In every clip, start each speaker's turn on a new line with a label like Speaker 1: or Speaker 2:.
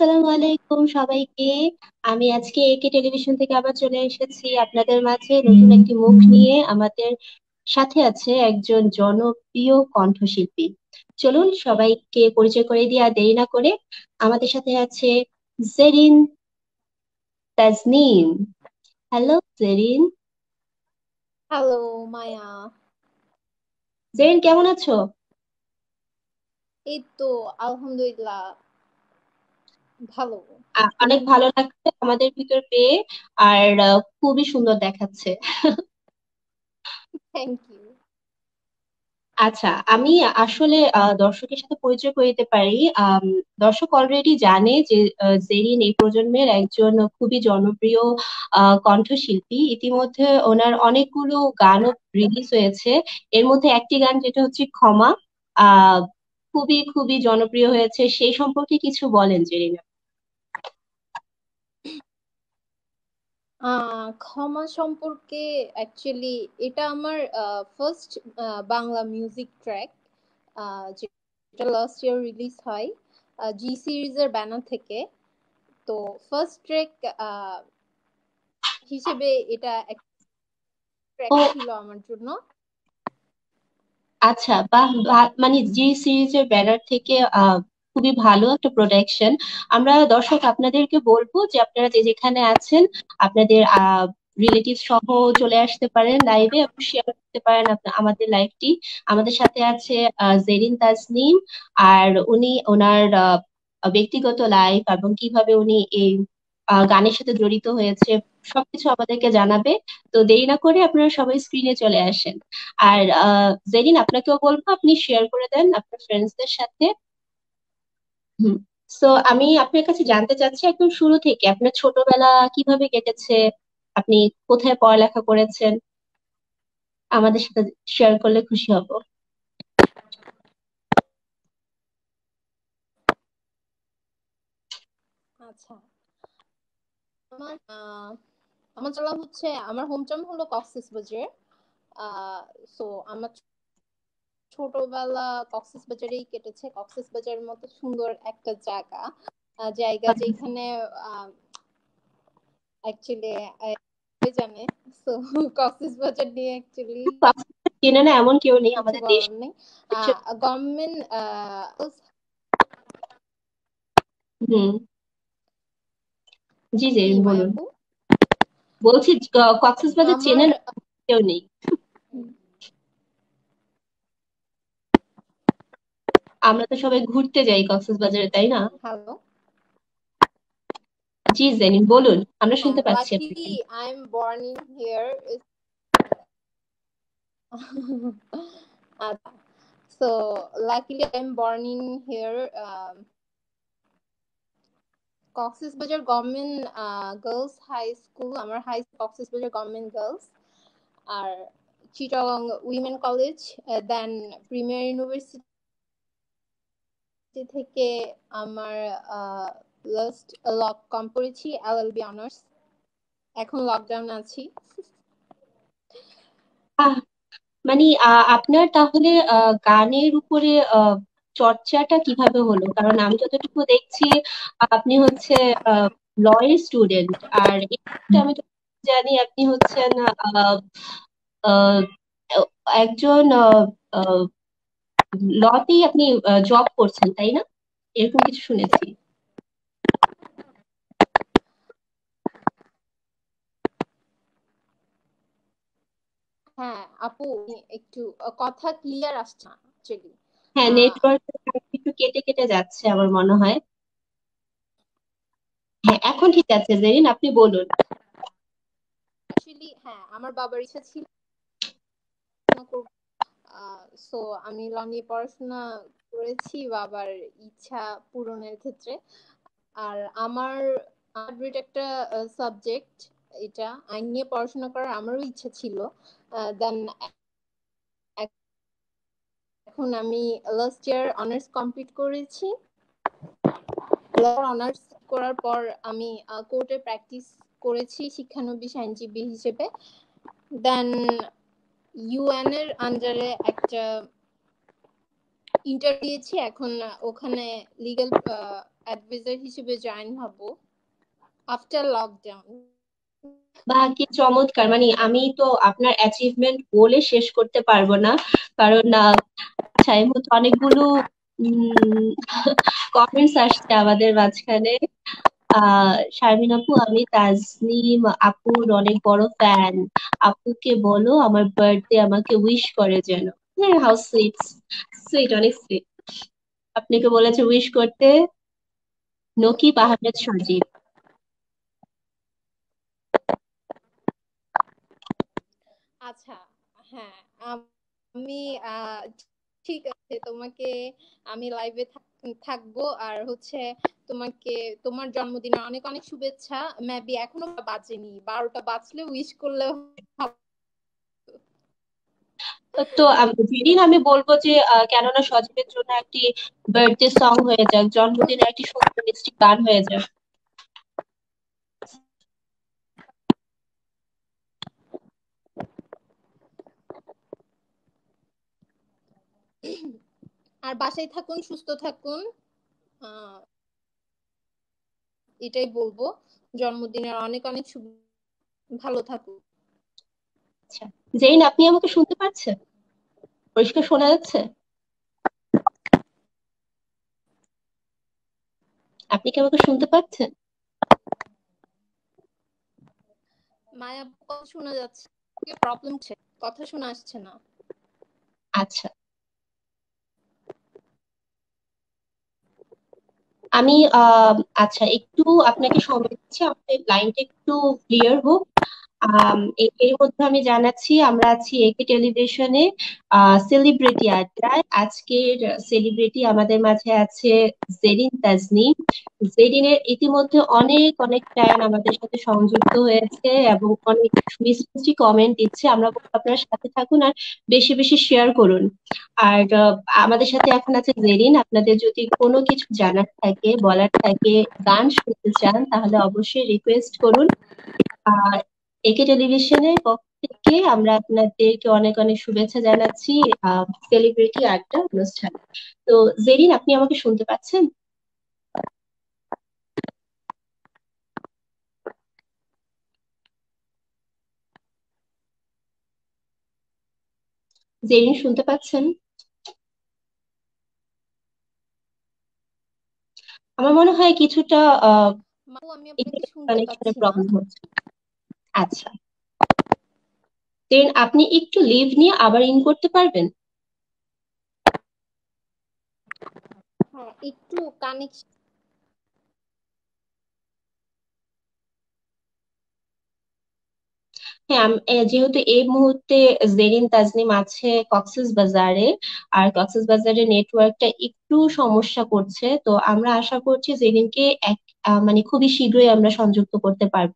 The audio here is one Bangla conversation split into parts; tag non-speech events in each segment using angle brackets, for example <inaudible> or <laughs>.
Speaker 1: আসসালামু আলাইকুম সবাইকে। আমি আজকে একে টেলিভিশন থেকে আবার চলে এসেছি আপনাদের মাঝে নতুন একটি মুখ নিয়ে। আমাদের সাথে আছে একজন জনপ্রিয় কণ্ঠশিল্পী। চলুন সবাইকে পরিচয় করে দিয়ে আর দেরি না করে। আমাদের সাথে আছে জেরিন তাজনিম। হ্যালো জেরিন।
Speaker 2: হ্যালো মায়া।
Speaker 1: জেরিন কেমন আছো?
Speaker 2: এই তো আলহামদুলিল্লাহ। ভালো।
Speaker 1: অনেক ভালো লাগছে আমাদের ভিতর পেয়ে আর খুবই সুন্দর দেখাচ্ছে।
Speaker 2: থ্যাংক ইউ
Speaker 1: আচ্ছা আমি আসলে দর্শকের সাথে পরিচয় করে দিতে পারি। দর্শক অলরেডি জানে যে জেরিন এই প্রজন্মের একজন খুবই জনপ্রিয় কণ্ঠশিল্পী। ইতিমধ্যে ওনার অনেকগুলো গানও রিলিজ হয়েছে। এর মধ্যে একটি গান যেটা হচ্ছে ক্ষমা। আহ খুবই খুবই জনপ্রিয় হয়েছে। সেই সম্পর্কে কিছু বলেন জেরিন
Speaker 2: ক্ষমা সম্পর্কে অ্যাকচুয়ালি এটা আমার ফার্স্ট বাংলা মিউজিক ট্র্যাক যেটা লাস্ট ইয়ার রিলিজ হয় জি সিরিজের ব্যানার থেকে। তো ফার্স্ট ট্র্যাক হিসেবে এটা ট্র্যাক ছিল আমার জন্য।
Speaker 1: আচ্ছা বাহ মানে জি সিরিজের ব্যানার থেকে খুবই ভালো একটা প্রোডাকশন আমরা দর্শক আপনাদেরকে বলব যে আপনারা যে যেখানে আছেন, আপনাদের রিলেটিভ সহ চলে আসতে পারেন লাইভে এবং শেয়ার করতে পারেন আমাদের লাইভটি আমাদের সাথে আছে জেরিন তাজনিম আর উনি ওনার ব্যক্তিগত লাইফ এবং কীভাবে উনি এই গানের সাথে জড়িত হয়েছে, সবকিছু আমাদেরকে জানাবে। তো দেরি না করে আপনারা সবাই স্ক্রিনে চলে আসেন। আর জেরিন আপনাকেও বলব, আপনি শেয়ার করে দেন আপনার ফ্রেন্ডসদের সাথে। সো আমি আপনার কাছে জানতে চাচ্ছি একদম শুরু থেকে, আপনার ছোটবেলা কীভাবে কেটেছে? আপনি কোথায় পড়ালেখা করেছেন? আমাদের সাথে শেয়ার করলে খুশি হব।
Speaker 2: আচ্ছা। আমার আমার চলা হচ্ছে, আমার হোম টাউন হলো কক্সবাজার সো আমার ছোটবেলা কক্সেস বাজারেই কেটেছে। কক্সেস বাজারের মতো সুন্দর একটা জায়গা জায়গা আচ্ছা। যেখানে অ্যাকচুয়ালি জানে? তো কক্সেস বাজার নিয়ে অ্যাকচুয়ালি <laughs>
Speaker 1: চেনে না এমন কেউ নেই আমাদের দেশ।
Speaker 2: নেই। গভর্নমেন্ট
Speaker 1: হুম। জি জি বলুন। বলছি কক্সেস বাজার চেনে না কেউ নেই। আমরা তো সবাই ঘুরতে যাই কক্সবাজারে তাই না?
Speaker 2: হ্যালো
Speaker 1: জি জেনিন বলুন আমরা শুনতে পাচ্ছি
Speaker 2: born in here <laughs> so luckily I'm born in here um, Cox's Bazar government girls high school আমার high Cox's Bazar government girls আর Chittagong women college then premier university থেকে আমার লাস্ট লক কম করেছি এলএলবি অনার্স এখন লকডাউন আছি।
Speaker 1: মানে আপনার তাহলে গানের উপরে চর্চাটা কীভাবে হলো? কারণ আমি যতটুকু দেখছি, আপনি হচ্ছে লয়ের স্টুডেন্ট আর আমি জানি আপনি হচ্ছেন একজন লতেই আপনি জব করছেন তাই না? এরকম কিছু শুনেছি।
Speaker 2: হ্যাঁ আপু একটু কথা ক্লিয়ার আসছে না অ্যাকচুয়ালি
Speaker 1: হ্যাঁ নেটওয়ার্ক একটু কেটে কেটে যাচ্ছে আমার মনে হয়। হ্যাঁ এখন ঠিক আছে জেরিন আপনি বলুন।
Speaker 2: অ্যাকচুয়ালি হ্যাঁ আমার বাবার ইচ্ছা ছিল। সো আমি ল নিয়ে পড়াশোনা করেছি বাবার ইচ্ছা পূরণের ক্ষেত্রে। আর আমার আরবিট একটা সাবজেক্ট এটা আইন নিয়ে পড়াশোনা করার আমারও ইচ্ছা ছিল। দেন এখন আমি লাস্ট ইয়ার অনার্স কমপ্লিট করেছি। অনার্স করার পর আমি কোর্টে প্র্যাকটিস করেছি শিক্ষানবিশ আইনজীবী হিসেবে। দেন ইউএন এর আন্ডারে একটা ইন্টার দিয়েছি, এখন ওখানে লিগ্যাল অ্যাডভাইজার হিসেবে জয়েন হব আফটার লকডাউন
Speaker 1: বা কি চমৎকার মানে আমি তো আপনার অ্যাচিভমেন্ট বলে শেষ করতে পারব না, কারণ আচ্ছা এই মুহূর্তে অনেকগুলো কমেন্টস <laughs> আসছে আমাদের মাঝখানে। শারমিন আপু, আমি তাজনিম আপুর অনেক বড় ফ্যান আপুকে বলো, আমার বার্থডে আমাকে উইশ করে যেন। হ্যাঁ হাউ সুইট সুইট অনেক সুইট আপনাকে বলেছে উইশ করতে নকিব আহমেদ সজীব।
Speaker 2: আচ্ছা হ্যাঁ আমি ঠিক আছে, তোমাকে আমি লাইভে থাকব। আর হচ্ছে তোমাকে, তোমার জন্মদিনের অনেক অনেক শুভেচ্ছা। মেবি এখনও বাজেনি, বারোটা বাজলে উইশ করলে
Speaker 1: তো যেদিন আমি বলব যে কেননা সজীবের জন্য একটি বার্থডে সং হয়ে যাক, জন্মদিনের একটি সুন্দর মিষ্টি গান হয়ে যাক।
Speaker 2: আর বাসায় থাকুন সুস্থ থাকুন। এটাই বলব। জন্মদিনের অনেক অনেক শুভ ভালো থাকুন।
Speaker 1: আচ্ছা জেইন আপনি আমাকে শুনতে পাচ্ছেন? পরিষ্কার শোনা যাচ্ছে? আপনি কি আমাকে শুনতে পাচ্ছেন?
Speaker 2: মায়া শোনা যাচ্ছে। প্রবলেম কথা শোনা আসছে না।
Speaker 1: আচ্ছা। আমি আচ্ছা একটু আপনাকে সময় দিচ্ছি আপনার লাইনটা একটু ক্লিয়ার হোক। এর মধ্যে আমি জানাচ্ছি, আমরা আছি একে টেলিভিশনে সেলিব্রিটি আড্ডায়। আজকের সেলিব্রিটি আমাদের মাঝে আছে জেরিন তাজনি। জেরিনের ইতিমধ্যে অনেক অনেক ফ্যান আমাদের সাথে সংযুক্ত হয়েছে এবং অনেক মিষ্টি কমেন্ট দিচ্ছে। আমরা আপনার সাথে থাকুন আর বেশি বেশি শেয়ার করুন। আর আমাদের সাথে এখন আছে জেরিন। আপনাদের যদি কোনো কিছু জানার থাকে, বলার থাকে, গান শুনতে চান, তাহলে অবশ্যই রিকোয়েস্ট করুন। আর একে টেলিভিশনের পক্ষ থেকে আমরা আপনাদেরকে অনেক অনেক শুভেচ্ছা জানাচ্ছি সেলিব্রিটি আড্ডা অনুষ্ঠান। তো জেরিন আপনি আমাকে শুনতে পাচ্ছেন? জেরিন শুনতে পাচ্ছেন? আমার মনে হয় কিছুটা প্রবলেম হচ্ছে। আচ্ছা। দেন আপনি একটু লিভ নিয়ে আবার ইন করতে পারবেন?
Speaker 2: হ্যাঁ একটু কানেকশন
Speaker 1: হ্যাঁ যেহেতু এই মুহূর্তে জেরিন তাজনিম আছে কক্সেস বাজারে আর কক্সেস বাজারে নেটওয়ার্কটা একটু সমস্যা করছে তো আমরা আশা করছি জেরিনকে এক মানে খুবই শীঘ্রই আমরা সংযুক্ত করতে পারব।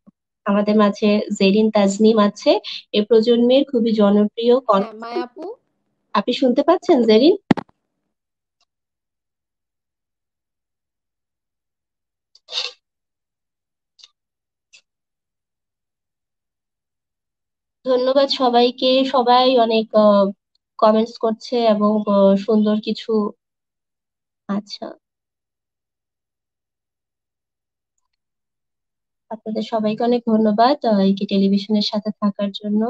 Speaker 1: আমাদের মাঝে জেরিন তাজনিম আছে। এ প্রজন্মের খুবই জনপ্রিয়
Speaker 2: হ্যাঁ, মায়াপু
Speaker 1: আপনি শুনতে পাচ্ছেন জেরিন? ধন্যবাদ সবাইকে। সবাই অনেক কমেন্টস করছে এবং সুন্দর কিছু আচ্ছা। আপনাদের সবাইকে অনেক ধন্যবাদ এই টেলিভিশনের সাথে থাকার জন্য।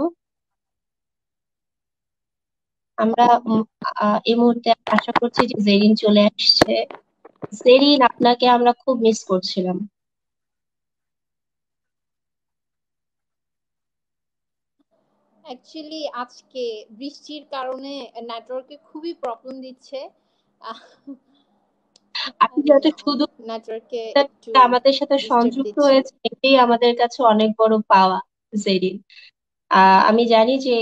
Speaker 1: আমরা এই মুহূর্তে আশা করছি যে জেরিন চলে আসছে। জেরিন, আপনাকে আমরা খুব মিস করছিলাম।
Speaker 2: অ্যাকচুয়ালি আজকে বৃষ্টির কারণে নেটওয়ার্কে খুবই প্রবলেম দিচ্ছে।
Speaker 1: আপনি যত শুধু আমাদের সাথে সংযুক্ত হয়েছে এটাই আমাদের কাছে অনেক বড় পাওয়া জেরিন। আমি জানি যে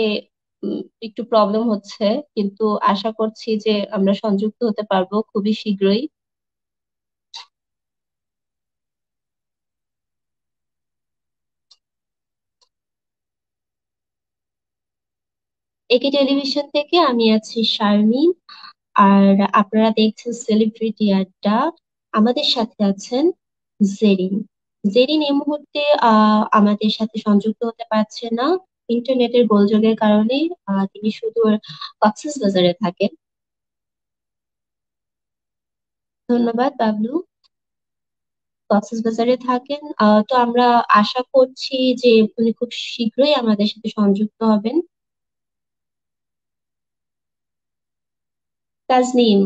Speaker 1: একটু প্রবলেম হচ্ছে কিন্তু আশা করছি যে আমরা সংযুক্ত হতে পারব খুবই শীঘ্রই। একে টেলিভিশন থেকে আমি আছি শারমিন। আর আপনারা দেখছেন সেলিব্রিটি আড্ডা আমাদের সাথে আছেন জেরিন জেরিন এই মুহূর্তে আমাদের সাথে সংযুক্ত হতে পারছে না। ইন্টারনেটের গোলযোগের কারণে তিনি শুধু কক্সেস বাজারে থাকেন। ধন্যবাদ বাবলু। কক্সবাজারে থাকেন। আহ, তো আমরা আশা করছি যে উনি খুব শীঘ্রই আমাদের সাথে সংযুক্ত হবেন। তাজনিম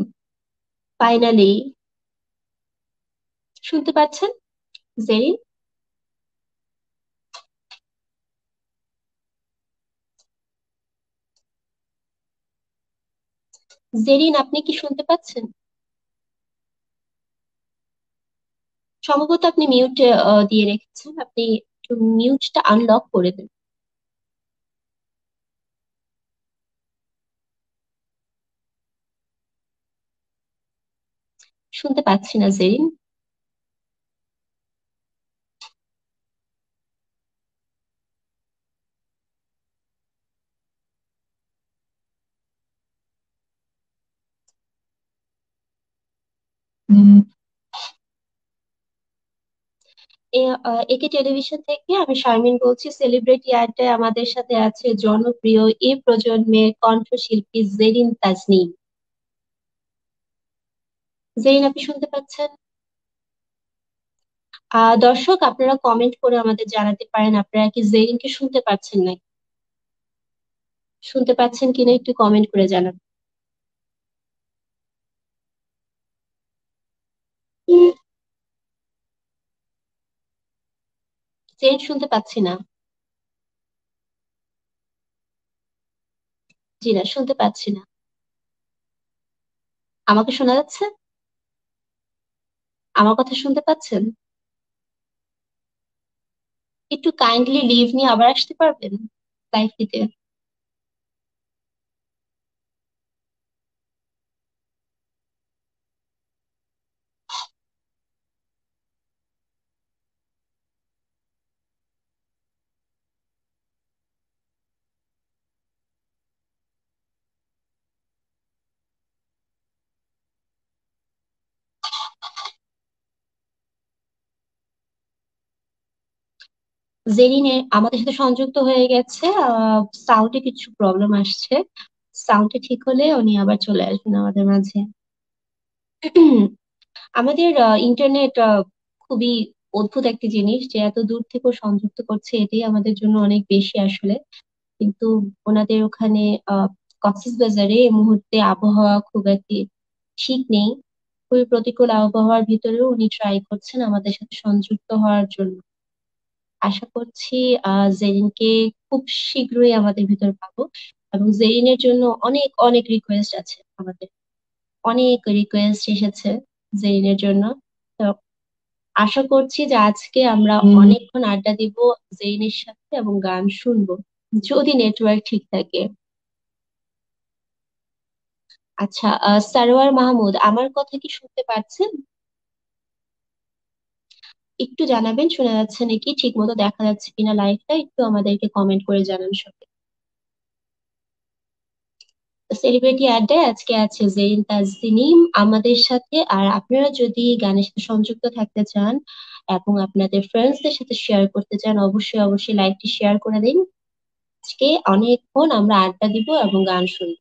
Speaker 1: ফাইনালি শুনতে পাচ্ছেন? জেরিন? জেরিন, আপনি কি শুনতে পাচ্ছেন? সম্ভবত আপনি মিউট দিয়ে রেখেছেন। আপনি মিউটটা আনলক করে দেন। শুনতে পাচ্ছি না, জেরিন। একে টেলিভিশন থেকে আমি শারমিন বলছি, সেলিব্রিটি আড্ডায় আমাদের সাথে আছে জনপ্রিয় এ প্রজন্মের কণ্ঠশিল্পী জেরিন তাজনিম। জেরিন আপনি শুনতে পাচ্ছেন? আহ দর্শক, আপনারা কমেন্ট করে আমাদের জানাতে পারেন, আপনারা কি জেরিনকে শুনতে পাচ্ছেন না শুনতে পাচ্ছেন কিনা একটু কমেন্ট করে জানান। জেরিন শুনতে পাচ্ছি না। জি না, শুনতে পাচ্ছি না। আমাকে শোনা যাচ্ছে? আমার কথা শুনতে পাচ্ছেন? একটু কাইন্ডলি লিভ নিয়ে আবার আসতে পারবেন লাইফ দিতে জেরিনে আমাদের সাথে সংযুক্ত হয়ে গেছে সাউন্ডে কিছু প্রবলেম আসছে। সাউন্ডে ঠিক হলে উনি আবার চলে আসবেন আমাদের মাঝে। <clears throat> আমাদের ইন্টারনেট খুবই অদ্ভুত একটি জিনিস যে এত দূর থেকেও সংযুক্ত করছে, এটাই আমাদের জন্য অনেক বেশি আসলে। কিন্তু ওনাদের ওখানে কক্সবাজারে এই মুহূর্তে আবহাওয়া খুব একটি ঠিক নেই। খুবই প্রতিকূল আবহাওয়ার ভিতরেও উনি ট্রাই করছেন আমাদের সাথে সংযুক্ত হওয়ার জন্য। আশা করছি আহ জেরিনকে খুব শীঘ্রই আমাদের ভিতর পাবো এবং জেরিনের জন্য অনেক অনেক রিকোয়েস্ট আছে আমাদের। অনেক রিকোয়েস্ট এসেছে জেরিনের জন্য। তো আশা করছি যে আজকে আমরা অনেকক্ষণ আড্ডা দিব জেরিনের সাথে এবং গান শুনব যদি নেটওয়ার্ক ঠিক থাকে। আচ্ছা আহ, সারোয়ার মাহমুদ আমার কথা কি শুনতে পাচ্ছেন? একটু জানাবেন, শোনা যাচ্ছে নাকি ঠিক মতো দেখা যাচ্ছে কিনা লাইভটা একটু আমাদেরকে কমেন্ট করে জানান সবাই। সেলিব্রিটি আড্ডায় আজকে আছে জেরিন তাজনিম আমাদের সাথে। আর আপনারা যদি গানের সাথে সংযুক্ত থাকতে চান এবং আপনাদের ফ্রেন্ডসদের সাথে শেয়ার করতে চান, অবশ্যই অবশ্যই লাইভটি শেয়ার করে দিন। আজকে অনেকক্ষণ আমরা আড্ডা দিব এবং গান শুনব।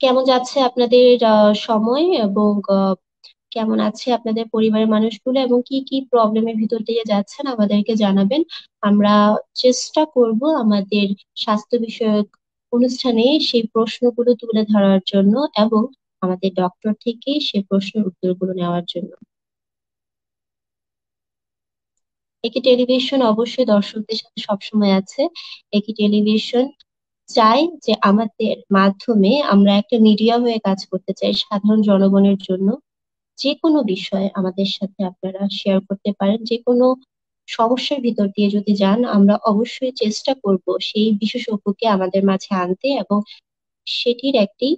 Speaker 1: কেমন যাচ্ছে আপনাদের সময় এবং কেমন আছে আপনাদের পরিবারের মানুষগুলো এবং কি কি প্রবলেমের ভিতর দিয়ে যাচ্ছেন আমাদেরকে জানাবেন। আমরা চেষ্টা করব আমাদের স্বাস্থ্য বিষয়ক অনুষ্ঠানে সেই প্রশ্নগুলো তুলে ধরার জন্য এবং আমাদের ডক্টর থেকে সেই প্রশ্নের উত্তরগুলো নেওয়ার জন্য। একই টেলিভিশন অবশ্যই দর্শকদের সাথে সবসময় আছে। একই টেলিভিশন চাই যে আমাদের মাধ্যমে আমরা একটা মিডিয়া হয়ে কাজ করতে চাই সাধারণ জনগণের জন্য। যে কোনো বিষয় আমাদের সাথে আপনারা শেয়ার করতে পারেন। যে কোনো সমস্যার ভিতর দিয়ে যদি যান, আমরা অবশ্যই চেষ্টা করব সেই বিশেষজ্ঞকে আমাদের মাঝে আনতে এবং সেটির একটি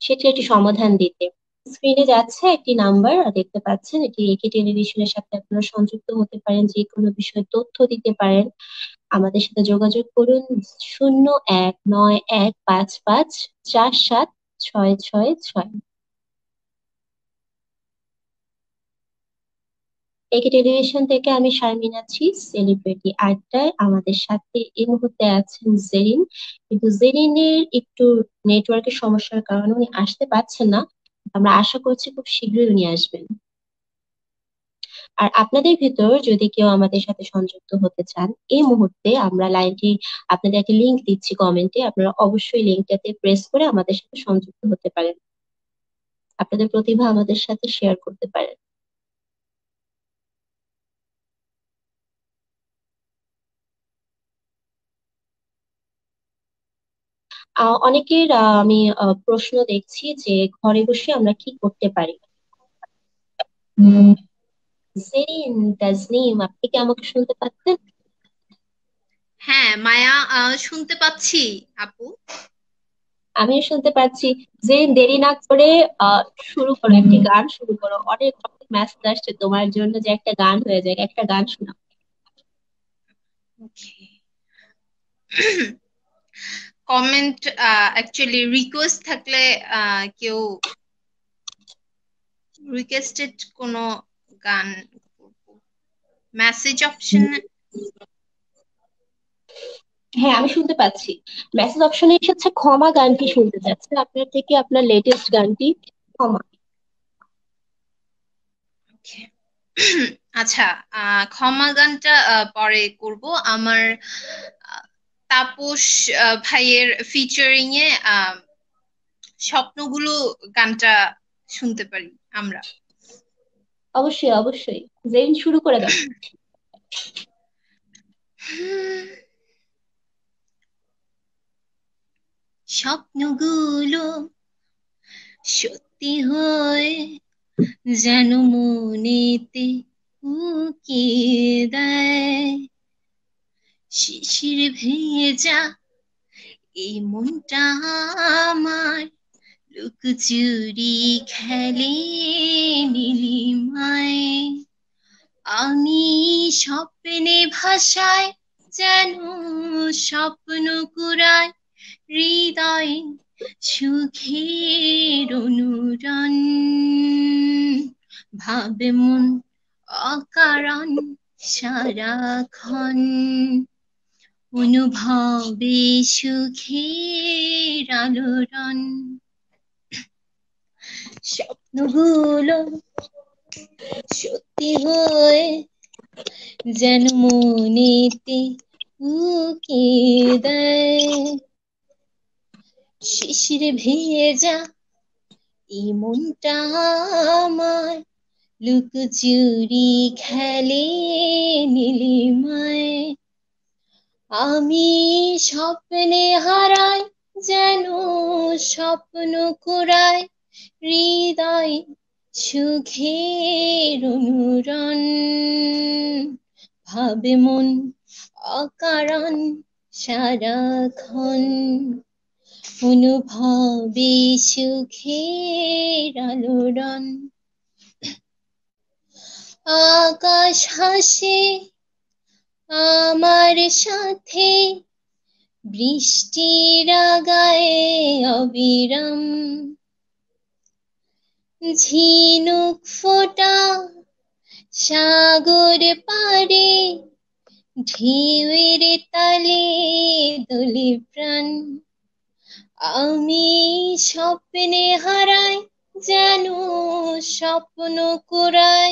Speaker 1: সেটির একটি সমাধান দিতে। স্ক্রিনে যাচ্ছে একটি নাম্বার দেখতে পাচ্ছেন এটি একে টেলিভিশনের সাথে আপনারা সংযুক্ত হতে পারেন, যে কোনো বিষয়ে তথ্য দিতে পারেন। আমাদের সাথে যোগাযোগ করুন শূন্য এক নয় এক পাঁচ পাঁচ চার সাত ছয় ছয় ছয়। একে টেলিভিশন থেকে আমি শারমিন আছি সেলিব্রিটি আড্ডায় আমাদের সাথে এই মুহূর্তে আছেন জেরিন। কিন্তু জেরিনের একটু নেটওয়ার্কের সমস্যার কারণে উনি আসতে পারছেন না। আমরা আশা করছি খুব শীঘ্রই উনি আসবেন। আর আপনাদের ভেতর যদি কেউ আমাদের সাথে সংযুক্ত হতে চান, এই মুহূর্তে আমরা লাইনটি, আপনাদের একটা লিঙ্ক দিচ্ছি কমেন্টে আপনারা অবশ্যই লিঙ্কটাতে প্রেস করে আমাদের সাথে সংযুক্ত হতে পারেন। আপনাদের প্রতিভা আমাদের সাথে শেয়ার করতে পারেন। অনেকের আমি প্রশ্ন দেখছি যে ঘরে বসে আমরা কি করতে পারি? জেরিন তাজনিম আপনি কি আমাকে শুনতে পাচ্ছেন?
Speaker 2: হ্যাঁ মায়া শুনতে পাচ্ছি আপু।
Speaker 1: আমিও শুনতে পাচ্ছি। যে দেরি না করে শুরু করো একটি গান শুরু করো। অনেক অনেক মেসেজ আসছে তোমার জন্য যে একটা গান হয়ে যায় একটা গান শোনাও।
Speaker 2: কমেন্ট অ্যাকচুয়ালি রিকোয়েস্ট থাকলে কেউ রিকোয়েস্টেড কোনো গান মেসেজ অপশন
Speaker 1: হ্যাঁ আমি শুনতে পাচ্ছি। মেসেজ অপশনে এসেছে ক্ষমা গানটি শুনতে চাচ্ছে। আপনার থেকে আপনার লেটেস্ট গানটি ক্ষমা। <clears throat>
Speaker 2: আচ্ছা ক্ষমা গানটা পরে করব। আমার তাপস ভাইয়ের ফিচারিং এ স্বপ্নগুলো গানটা শুনতে পারি আমরা।
Speaker 1: অবশ্যই অবশ্যই। জেন শুরু করে দাও।
Speaker 2: স্বপ্নগুলো সত্যি হয় যেন মনেতে উকি দেয়। শিশির ভেজা, এই মনটা আমার লুকচুরি খেলে নীলিমায়। আমি স্বপ্নে ভাষায় যেন স্বপ্ন কুড়ায় হৃদয় সুখের অনুরণ। ভাবে মন অকারণ সারাক্ষণ। অনুভবে সুখের আলোড়ন। স্বপ্নগুলো সত্যি হয়ে যেন মনেতে উকে দেয়। শিশির ভেজা এই মনটা আমার লুকচুরি খেলে নীলিমায়। আমি স্বপ্নে হারাই, যেন স্বপ্ন কুড়াই। হৃদয় সুখের অনুরণ, ভাবে মন অকারণ সারাক্ষণ। অনুভবে সুখের আলোড়ন। আকাশ হাসে আমার সাথে বৃষ্টির গায়ে অবিরাম ঝিনুক ফোটা সাগর পারে ঢেউয়ের তালে দোলে প্রাণ। আমি স্বপ্নে হারাই, যেন স্বপ্ন কোরাই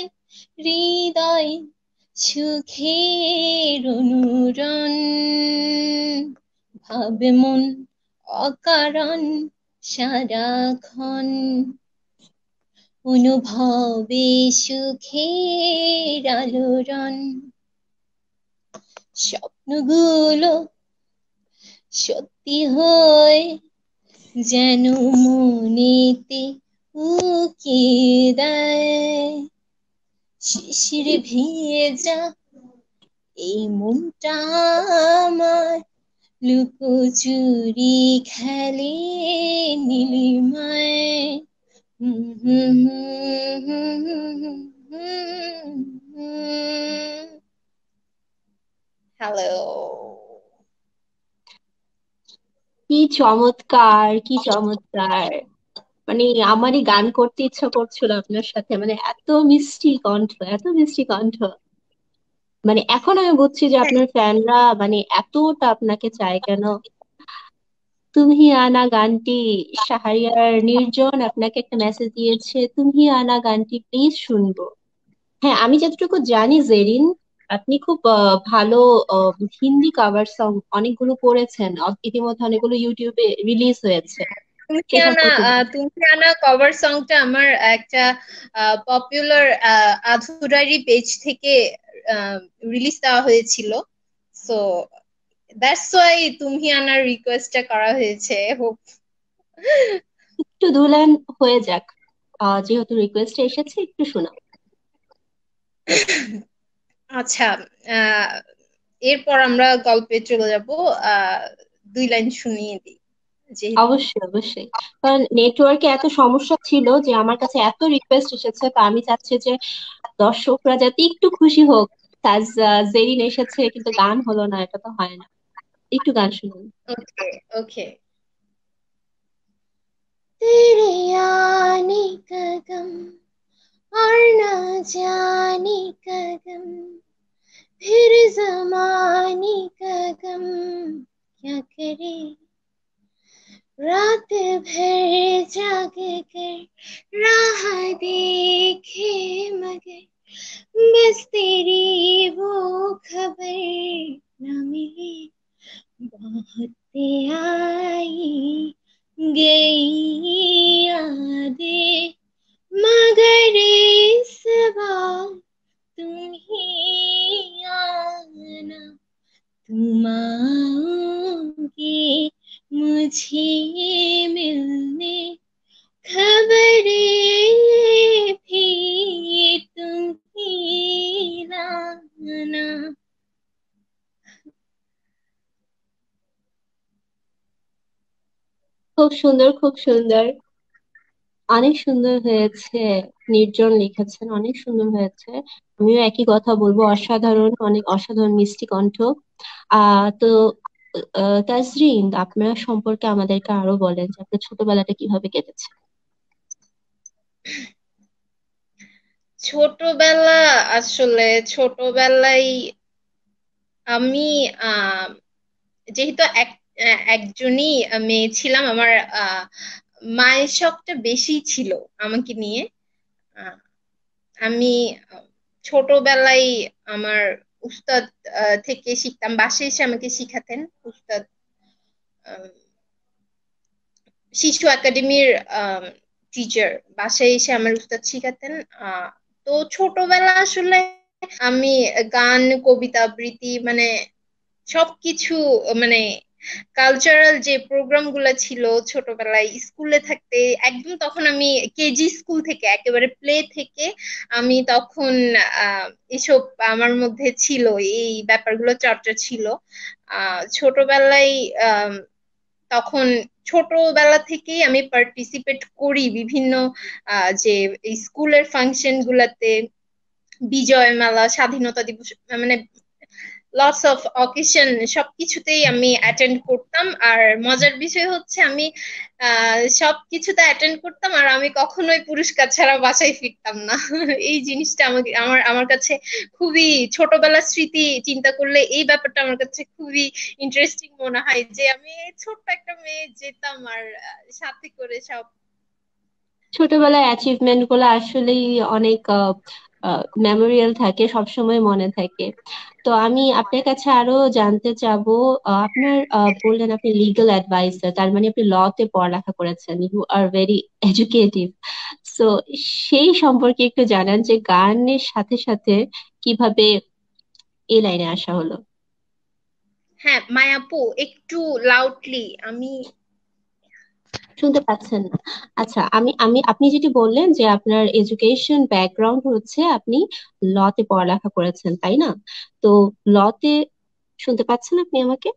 Speaker 2: হৃদয়। সুখের অনুরণ। ভাবে মন অকারণ সারাক্ষণ। অনুভবে সুখের আলোড়ন। স্বপ্নগুলো সত্যি হয় যেন মনেতে উকি দেয়। শিশির যা এই মনটা আমার লুকোচুরি খেলে নীলিমায়। হ্যালো
Speaker 1: কি চমৎকার কি চমৎকার। মানে আমারই গান করতে ইচ্ছা করছিল আপনার সাথে মানে এত মিষ্টি কণ্ঠ, এত মিষ্টি কণ্ঠ। মানে এখন আমি বুঝছি যে আপনার ফ্যানরা মানে এতটা আপনাকে চায় কেন? তুমি আনা গানটি, শাহরিয়ার নির্জন আপনাকে একটা মেসেজ দিয়েছে, তুমি আনা গানটি প্লিজ শুনব। হ্যাঁ আমি যতটুকু জানি জেরিন, আপনি খুব ভালো হিন্দি কাভার সং অনেকগুলো করেছেন ইতিমধ্যে অনেকগুলো ইউটিউবে রিলিজ হয়েছে।
Speaker 2: তুমকিয়ানা
Speaker 1: সম্পর্কে
Speaker 2: আহ, তুমকিয়ানা কভার সংটা আমার একটা পপুলার আধুরারি পেজ থেকে রিলিজ দেওয়া হয়েছিল। সো দ্যাটস ওয়াই তুমহিয়ানার রিকোয়েস্টটা করা হয়েছে হোপ
Speaker 1: একটু দু লাইন হয়ে যাক। যেহেতু রিকোয়েস্ট এসেছে একটু শোনাও।
Speaker 2: আচ্ছা এরপর আমরা গল্পে চলে যাব। আহ, দুই লাইন শুনিয়ে দিই।
Speaker 1: অবশ্যই অবশ্যই কারণ নেটওয়ার্কে এত সমস্যা ছিল যে আমার কাছে এত রিকোয়েস্ট এসেছে তো আমি চাচ্ছি যে দর্শকরা যাতে একটু খুশি হোক তাজ আহ, জেরিন এসেছে কিন্তু গান হলো না এটা তো হয় না একটু গান শুনুন
Speaker 2: ওকে ওকে तेरे आने का गम और ना जाने का गम फिर जमाने का गम क्या करे रात भर जाग कर, राह देखे मगर, बस तेरी वो खबर न मिली। बहुत आई गई यादें, मगर इस बार तुम ही आना, तुम आओगे मुझे मिलने खबरें भी तुम ही लाना
Speaker 1: খুব সুন্দর খুব সুন্দর অনেক সুন্দর হয়েছে নির্জন লিখেছেন অনেক সুন্দর হয়েছে আমিও একই কথা বলবো অসাধারণ অনেক অসাধারণ মিষ্টি কণ্ঠ আহ তো আহ, তাজরিন আপনার সম্পর্কে আমাদেরকে আরও বলেন যে আপনার ছোটবেলাটা কীভাবে কেটেছে
Speaker 2: ছোটবেলা আসলে ছোটবেলায় আমি যেহেতু এক, একজনই মেয়ে ছিলাম, আমার মায়ের শখটা বেশি ছিল আমাকে নিয়ে। আমি ছোটবেলায় আমার উস্তাদ থেকে শিখতাম, বাসায় এসে আমাকে শিখাতেন উস্তাদ শিশু একাডেমির টিচার বাসায় এসে আমার উস্তাদ শিখাতেন। তো ছোটবেলা আসলে আমি গান, কবিতা, আবৃত্তি মানে সবকিছু মানে কালচারাল যে প্রোগ্রামগুলা ছিল ছোটবেলায় স্কুলে থাকতে, একদম তখন আমি কেজি স্কুল থেকে, একেবারে প্লে থেকে আমি তখন এসব আমার মধ্যে ছিল, এই ব্যাপারগুলো চর্চা ছিল। ছোটবেলায় তখন ছোটবেলা থেকেই আমি পার্টিসিপেট করি বিভিন্ন যে স্কুলের ফাংশন গুলাতে। বিজয় মেলা স্বাধীনতা দিবস মানে লটস অফ অকেশন সবকিছুতেই আমি অ্যাটেন্ড করতাম। আর মজার বিষয় হচ্ছে আমি সবকিছুতে অ্যাটেন্ড করতাম আর আমি কখনোই পুরস্কার ছাড়া বাসায় ফিরতাম না। <laughs> এই জিনিসটা আমাকে, আমার আমার কাছে খুবই ছোটবেলার স্মৃতি চিন্তা করলে এই ব্যাপারটা আমার কাছে খুবই ইন্টারেস্টিং মনে হয় যে আমি ছোট্ট একটা মেয়ে যেতাম আর সাথে করে সব
Speaker 1: ছোটবেলায় অ্যাচিভমেন্টগুলো আসলেই অনেক মেমোরিয়াল থাকে, সবসময় মনে থাকে। তো আমি আপনার কাছে আরও জানতে চাবো আপনার বললেন আপনি লিগাল অ্যাডভাইসার তার মানে আপনি ল তে পড়ালেখা করেছেন you are very educative so সেই সম্পর্কে একটু জানান যে গানের সাথে সাথে কীভাবে এই লাইনে আসা হলো।
Speaker 2: হ্যাঁ মায়াপু, একটু লাউডলি আমি
Speaker 1: শুনতে পাচ্ছেন না। আচ্ছা আমি আমি, আপনি যেটি বললেন যে আপনার এডুকেশন ব্যাকগ্রাউন্ড হচ্ছে আপনি ল তে পড়ালেখা করেছেন, তাই না? তো ল তে শুনতে পাচ্ছেন আপনি আমাকে?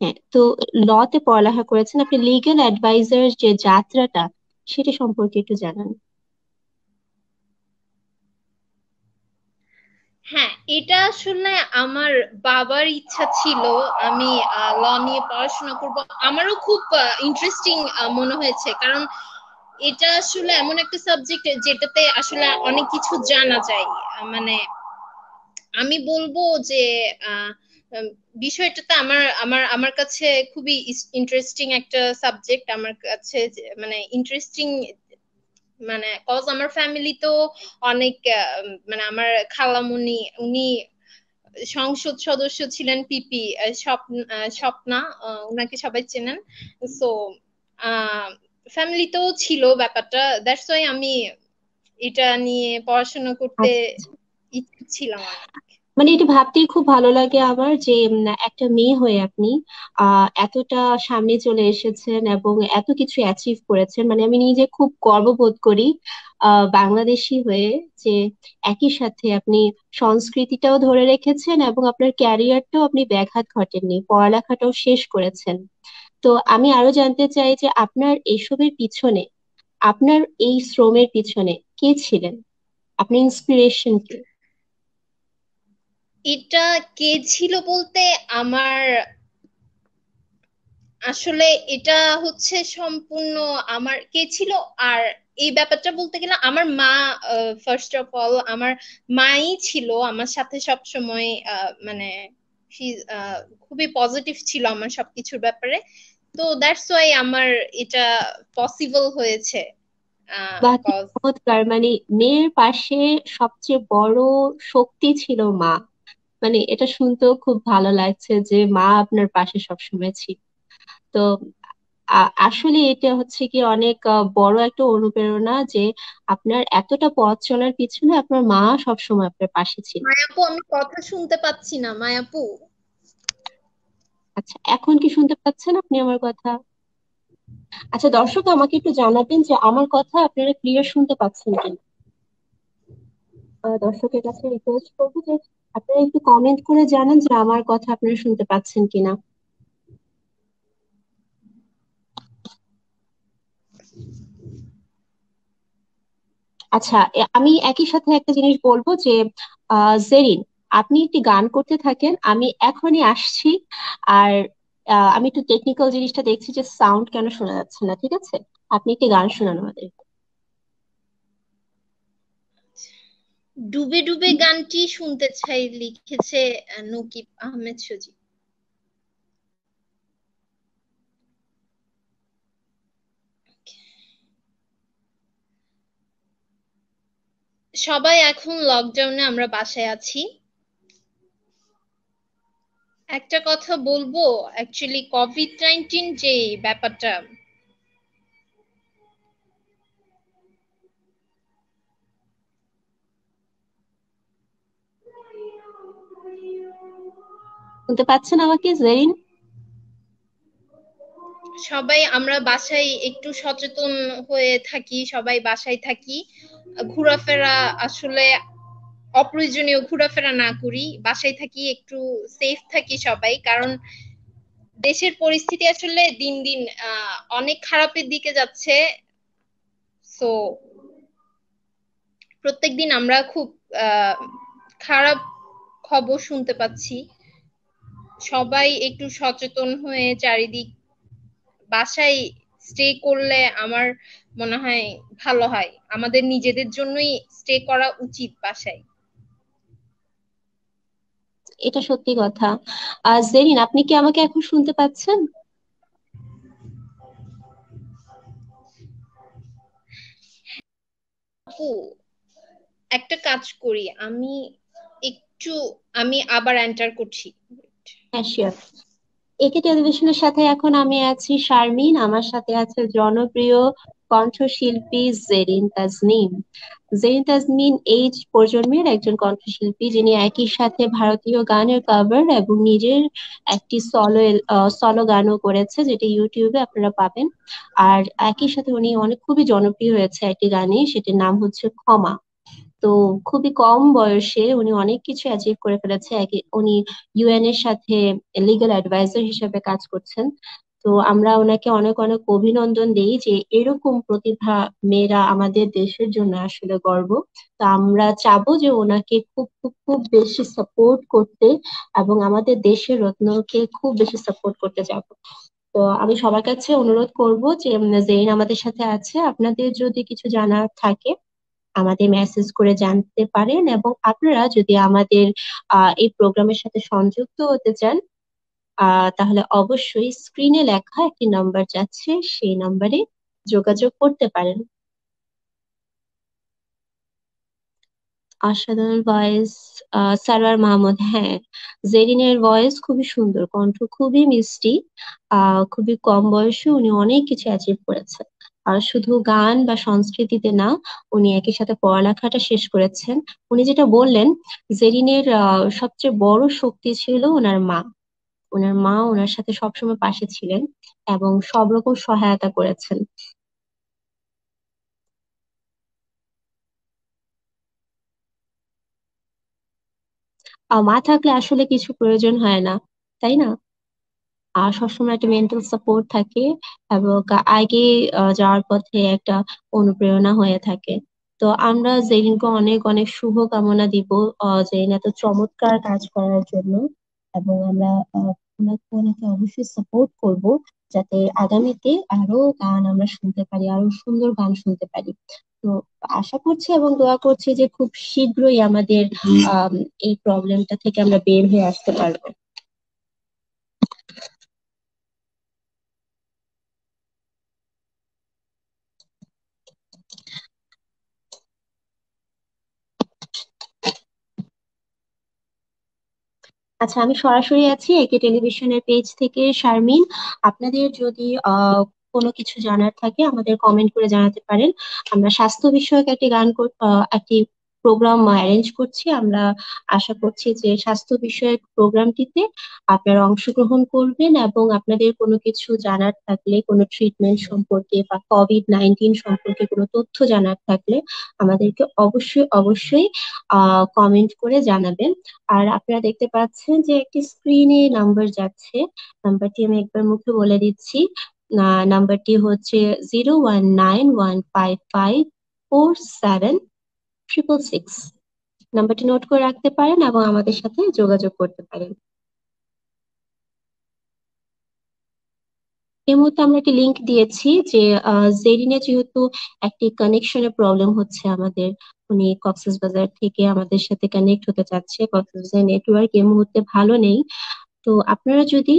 Speaker 1: হ্যাঁ তো ল তে পড়ালেখা করেছেন, আপনি লিগ্যাল অ্যাডভাইজার যে যাত্রাটা, সেটা সম্পর্কে একটু জানান।
Speaker 2: হ্যাঁ এটা আসলে আমার বাবার ইচ্ছা ছিল আমি ল নিয়ে পড়াশোনা করব। আমারও খুব ইন্টারেস্টিং মনে হয়েছে। কারণ এটা আসলে এমন একটা সাবজেক্ট যেটাতে আসলে অনেক কিছু জানা যায়। মানে আমি বলব যে বিষয়টাতে আমার আমার আমার কাছে খুবই ইন্টারেস্টিং একটা সাবজেক্ট আমার কাছে মানে ইন্টারেস্টিং মানে কজ আমার ফ্যামিলি তো অনেক মানে আমার খালামুনি উনি সংসদ সদস্য ছিলেন পিপি স্বপ্না উনাকে সবাই চেনেন সো ফ্যামিলিতেও ছিল ব্যাপারটা দ্যাটস ওয়াই আমি এটা নিয়ে পড়াশোনা করতে। ইচ্ছুক ছিলাম
Speaker 1: মানে এটা ভাবতেই খুব ভালো লাগে আমার যে একটা মেয়ে হয়ে আপনি, আহ, এতটা সামনে চলে এসেছেন এবং এত কিছু অ্যাচিভ করেছেন। মানে আমি নিজে খুব গর্ববোধ করি, আহ, বাংলাদেশি হয়ে যে একই সাথে আপনি সংস্কৃতিটাও ধরে রেখেছেন এবং আপনার ক্যারিয়ারটাও আপনি ব্যাঘাত ঘটেননি, পড়ালেখাটাও শেষ করেছেন। তো আমি আরও জানতে চাই যে আপনার এসবের পিছনে, আপনার এই শ্রমের পিছনে কে ছিলেন? আপনার ইন্সপিরেশন কে?
Speaker 2: এটা কে ছিল বলতে আমার আসলে এটা হচ্ছে সম্পূর্ণ আমার কে ছিল আর এই ব্যাপারটা বলতে গেলে আমার মা ফার্স্ট অফ অল আমার মাই ছিল আমার সাথে সব সময় মানে খুবই পজিটিভ ছিল আমার সবকিছুর ব্যাপারে। তো দ্যাটস ওয়াই আমার এটা পসিবল হয়েছে
Speaker 1: মানে মেয়ের পাশে সবচেয়ে বড় শক্তি ছিল মা। মানে এটা শুনতেও খুব ভালো লাগছে যে মা আপনার পাশে সবসময় ছিল। তো আসলে এটা হচ্ছে কি অনেক বড় একটা অনুপ্রেরণা যে আপনার এতটা পথ চলার পিছনে আপনার মা সবসময় আপনার পাশে ছিল।
Speaker 2: মায়াপু আমি কথা শুনতে পাচ্ছি না মায়াপু।
Speaker 1: আচ্ছা এখন কি শুনতে পাচ্ছেন আপনি আমার কথা? আচ্ছা দর্শক আমাকে একটু জানাবেন যে আমার কথা আপনারা ক্লিয়ার শুনতে পাচ্ছেন কিনা? দর্শকের কাছে রিকোয়েস্ট করব যে আপনারা একটু কমেন্ট করে জানান যে আমার কথা আপনারা শুনতে পাচ্ছেন কিনা। আচ্ছা আমি একই সাথে একটা জিনিস বলব যে জেরিন, আপনি একটি গান করতে থাকেন, আমি এখনই আসছি, আর আমি একটু টেকনিক্যাল জিনিসটা দেখছি যে সাউন্ড কেন শোনা যাচ্ছে না, ঠিক আছে? আপনি একটি গান শোনান আমাদের।
Speaker 2: ডুবে ডুবে গানটি শুনতে চাই, লিখেছে নকিব আহমেদ সজীব। সবাই এখন লকডাউনে আমরা বাসায় আছি। একটা কথা বলব অ্যাকচুয়ালি কোভিড নাইন্টিন যে ব্যাপারটা
Speaker 1: শুনতে পাচ্ছেন আমাকে, জেরিন?
Speaker 2: সবাই, আমরা বাসায় একটু সচেতন হয়ে থাকি, সবাই বাসায় থাকি। ঘোরাফেরা আসলে অপ্রয়োজনীয় ঘোরাফেরা না করি, বাসায় থাকি, একটু সেফ থাকি সবাই, কারণ দেশের পরিস্থিতি আসলে দিন দিন অনেক খারাপের দিকে যাচ্ছে। সো প্রত্যেকদিন আমরা খুব খারাপ খবর শুনতে পাচ্ছি। সবাই একটু সচেতন হয়ে চারিদিক বাসায় স্টে করলে আমার মনে হয় ভালো হয়। আমাদের নিজেদের জন্যই স্টে করা উচিত বাসায়।
Speaker 1: এটা সত্যি কথা। আর জেরিন আপনি কি আমাকে এখন শুনতে পাচ্ছেন?
Speaker 2: আপু একটা কাজ করি। আমি একটু আমি আবার এন্টার করছি।
Speaker 1: হ্যাঁ শিওর একে টেলিভিশনের সাথে এখন আমি আছি শারমিন, আমার সাথে আছে জনপ্রিয় কণ্ঠশিল্পী জেরিন তাজনিম। জেরিন তাজমিন এই প্রজন্মের একজন কণ্ঠশিল্পী যিনি একই সাথে ভারতীয় গানের কভার এবং নিজের একটি সলো সলো গানও করেছে, যেটা ইউটিউবে আপনারা পাবেন। আর একই সাথে উনি অনেক, খুবই জনপ্রিয় হয়েছে একটি গানে, সেটির নাম হচ্ছে ক্ষমা। তো খুবই কম বয়সে উনি অনেক কিছু অ্যাচিভ করে ফেলেছে। উনি ইউএন এর সাথে লিগাল অ্যাডভাইজার হিসেবে কাজ করছেন। তো আমরা ওনাকে অনেক অনেক অভিনন্দন দিই যে এরকম প্রতিভা মেয়েরা আমাদের দেশের জন্য আসলে গর্ব। তো আমরা চাবো যে ওনাকে খুব খুব খুব বেশি সাপোর্ট করতে এবং আমাদের দেশের রত্নকে খুব বেশি সাপোর্ট করতে যাব তো আমি সবার কাছে অনুরোধ করব যে জেইন আমাদের সাথে আছে, আপনাদের যদি কিছু জানার থাকে আমাদের মেসেজ করে জানতে পারেন এবং আপনারা যদি আমাদের এই প্রোগ্রামের সাথে সংযুক্ত হতে চান তাহলে অবশ্যই স্ক্রিনে লেখা একটি নাম্বার যাচ্ছে, সেই নাম্বারে যোগাযোগ করতে পারেন। অসাধারণ ভয়েস সারওয়ার মাহমুদ হ্যাঁ জেরিনের ভয়েস খুবই সুন্দর, কণ্ঠ খুবই মিষ্টি খুবই কম বয়সে উনি অনেক কিছু অ্যাচিভ করেছেন। শুধু গান বা সংস্কৃতিতে না, উনি একই সাথে পড়ালেখাটা শেষ করেছেন। উনি যেটা বললেন, জেরিনের সবচেয়ে বড় শক্তি ছিল ওনার মা। ওনার মা ওনার সাথে সবসময় পাশে ছিলেন এবং সব রকম সহায়তা করেছেন। মা থাকলে আসলে কিছু প্রয়োজন হয় না, তাই না? আর সবসময় একটা মেন্টাল সাপোর্ট থাকে এবং আগে যাওয়ার পথে একটা অনুপ্রেরণা হয়ে থাকে। তো আমরা জেরিনকে অনেক অনেক শুভ কামনা দিব জেরিন এত চমৎকার কাজ করার জন্য এবং আমরা ওনাকে ওনাকে অবশ্যই সাপোর্ট করব যাতে আগামীতে আরও গান আমরা শুনতে পারি আরও সুন্দর গান শুনতে পারি। তো আশা করছি এবং দোয়া করছি যে খুব শীঘ্রই আমাদের এই প্রবলেমটা থেকে আমরা বের হয়ে আসতে পারব। আচ্ছা আমি সরাসরি আছি একে টেলিভিশনের পেজ থেকে শারমিন। আপনাদের যদি কোনো কিছু জানার থাকে আমাদের কমেন্ট করে জানাতে পারেন। আমরা স্বাস্থ্য বিষয়ক একটি গান একটি প্রোগ্রাম অ্যারেঞ্জ করছি। আমরা আশা করছি যে স্বাস্থ্য বিষয়ক প্রোগ্রামটিতে আপনারা অংশগ্রহণ করবেন এবং আপনাদের কোনো কিছু জানার থাকলে, কোনো ট্রিটমেন্ট সম্পর্কে বা কোভিড নাইন্টিন সম্পর্কে কোনো তথ্য জানার থাকলে আমাদেরকে অবশ্যই অবশ্যই কমেন্ট করে জানাবেন। আর আপনারা দেখতে পাচ্ছেন যে একটি স্ক্রিনে নাম্বার যাচ্ছে। নাম্বারটি আমি একবার মুখে বলে দিচ্ছি। নাম্বারটি হচ্ছে zero one nine one five five four seven triple six নাম্বারটি নোট করে রাখতে পারেন এবং আমাদের সাথে যোগাযোগ করতে পারেন। এই মুহূর্তে আমরা একটি লিঙ্ক দিয়েছি যে জেরিনে যেহেতু একটি কানেকশনের প্রবলেম হচ্ছে আমাদের, উনি কক্সেস বাজার থেকে আমাদের সাথে কানেক্ট হতে চাচ্ছে। কক্সেস বাজার নেটওয়ার্ক এই মুহূর্তে ভালো নেই। তো আপনারা যদি,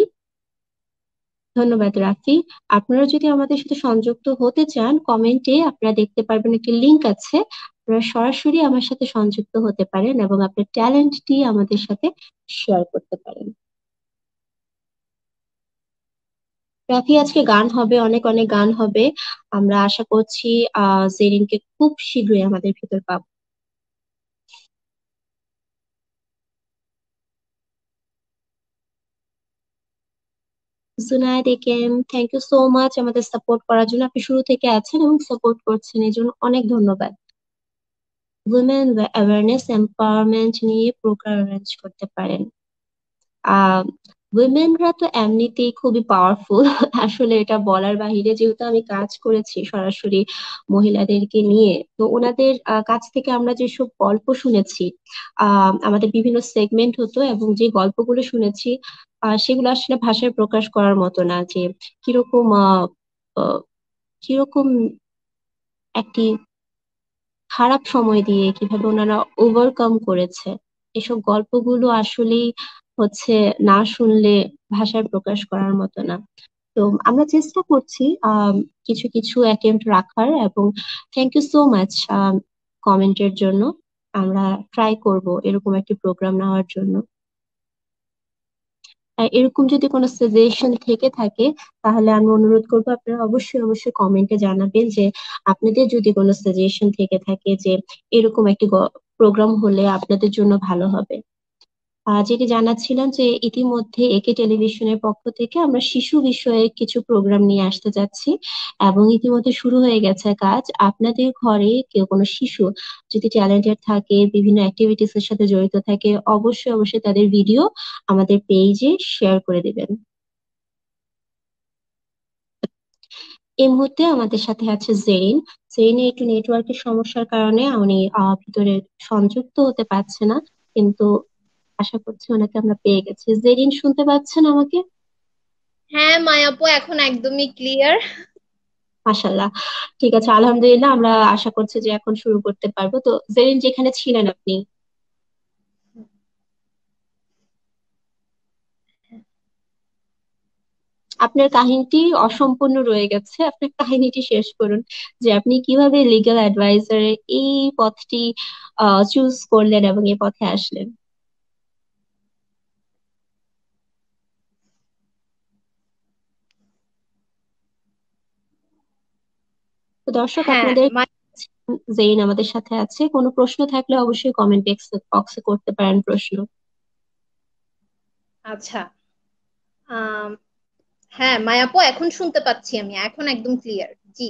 Speaker 1: ধন্যবাদ রাফি, আপনারা যদি আমাদের সাথে সংযুক্ত হতে চান কমেন্টে আপনারা দেখতে পারবেন একটি লিংক আছে। আপনারা সরাসরি আমার সাথে সংযুক্ত হতে পারেন এবং আপনার ট্যালেন্টটি আমাদের সাথে শেয়ার করতে পারেন। রাফি, আজকে গান হবে, অনেক অনেক গান হবে। আমরা আশা করছি আহ জেরিনকে খুব শীঘ্রই আমাদের ভিতর পাবো। জুনায়েদ একেম থ্যাংক ইউ সো মাচ আমাদের সাপোর্ট করার জন্য। আপনি শুরু থেকে আছেন এবং সাপোর্ট করছেন এই জন্য অনেক ধন্যবাদ। উইমেন অ্যাওয়ারনেস এম্পাওয়ারমেন্ট নিয়ে প্রোগ্রাম অ্যারেঞ্জ করতে পারেন। উইমেনরা তো এমনিতেই খুবই পাওয়ারফুল <laughs> আসলে এটা বলার বাহিরে যেহেতু আমি কাজ করেছি সরাসরি মহিলাদেরকে নিয়ে, তো ওনাদের কাছ থেকে আমরা যেসব গল্প শুনেছি আমাদের বিভিন্ন সেগমেন্ট হতো এবং যে গল্পগুলো শুনেছি সেগুলো আসলে ভাষায় প্রকাশ করার মতো না যে কীরকম কীরকম একটি খারাপ সময় দিয়ে কীভাবে ওনারা ওভারকাম করেছে। এসব গল্পগুলো আসলেই হচ্ছে না শুনলে ভাষায় প্রকাশ করার মতো না। তো আমরা চেষ্টা করছি কিছু কিছু অ্যাটেম্প রাখার এবং থ্যাংক ইউ সো মাচ কমেন্টের জন্য। আমরা ট্রাই করব এরকম একটি প্রোগ্রাম নেওয়ার জন্য। এরকম যদি কোনো সাজেশন থেকে থাকে, তাহলে আমি অনুরোধ করব আপনারা অবশ্যই অবশ্যই কমেন্টে জানাবেন যে আপনাদের যদি কোনো সাজেশন থেকে থাকে যে এরকম একটি প্রোগ্রাম হলে আপনাদের জন্য ভালো হবে। যেটি জানাচ্ছিলাম যে ইতিমধ্যে একে টেলিভিশনের পক্ষ থেকে আমরা শিশু বিষয়ে কিছু প্রোগ্রাম নিয়ে আসতে যাচ্ছি এবং ইতিমধ্যে শুরু হয়ে গেছে কাজ। আপনাদের ঘরে কেউ কোনো শিশু যদি ট্যালেন্টেড থাকে, বিভিন্ন অ্যাক্টিভিটিস এর সাথে জড়িত থাকে, অবশ্যই অবশ্যই তাদের ভিডিও আমাদের পেজে শেয়ার করে দিবেন। এই মুহূর্তে আমাদের সাথে আছে জেরিন জেরিনের একটু নেটওয়ার্কের সমস্যার কারণে উনি ভিতরে সংযুক্ত হতে পারছে না, কিন্তু আশা করছি ওনাকে আমরা পেয়ে গেছি। জেরিন শুনতে পাচ্ছেন আমাকে?
Speaker 2: হ্যাঁ মায়াপু এখন একদমই ক্লিয়ার
Speaker 1: মাশাল্লাহ ঠিক আছে আলহামদুলিল্লাহ আমরা আশা করছি যে এখন শুরু করতে পারব। তো জেরিন যেখানে ছিলেন আপনি? আপনার কাহিনীটি অসম্পূর্ণ রয়ে গেছে। আপনার কাহিনীটি শেষ করুন যে আপনি কীভাবে লিগ্যাল অ্যাডভাইজারের এই পথটি চুজ করলেন এবং এই পথে আসলেন। তো দর্শক
Speaker 2: হ্যাঁ
Speaker 1: আপনাদের জেইন আমাদের সাথে আছে। কোনো প্রশ্ন থাকলে অবশ্যই কমেন্ট বক্সে করতে পারেন প্রশ্ন।
Speaker 2: আচ্ছা হ্যাঁ মায়াপু এখন শুনতে পাচ্ছি আমি। এখন একদম ক্লিয়ার জি।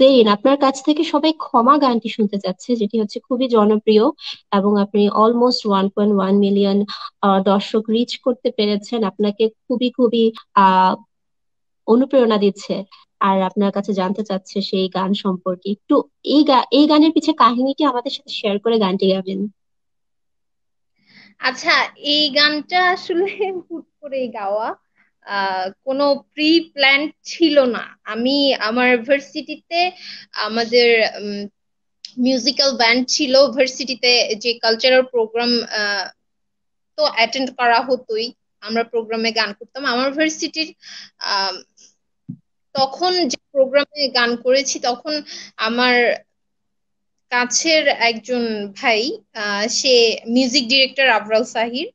Speaker 1: জেরিন আপনার কাছ থেকে সবাই ক্ষমা গানটি শুনতে চাচ্ছে যেটি হচ্ছে খুবই জনপ্রিয় এবং আপনি almost one point one million দর্শক রিচ করতে পেরেছেন। আপনাকে খুবই খুবই আহ অনুপ্রেরণা দিচ্ছে আর আপনার কাছে জানতে চাচ্ছে সেই গান সম্পর্কে। একটু এই এই গানের পিছে কাহিনীটি আমাদের সাথে শেয়ার করে গানটি গাবেন।
Speaker 2: আচ্ছা এই গানটা আসলে হুট করে গাওয়া কোনো প্রি প্ল্যান ছিল না। আমি আমার ভার্সিটিতে আমাদের মিউজিক্যাল ব্যান্ড ছিল। ভার্সিটিতে যে কালচারাল প্রোগ্রাম তো অ্যাটেন্ড করা হতোই। আমরা প্রোগ্রামে গান করতাম। আমার ভার্সিটির তখন যে প্রোগ্রামে গান করেছি তখন আমার কাছের একজন ভাই আহ, সে মিউজিক ডিরেক্টর আবরাল সাহির।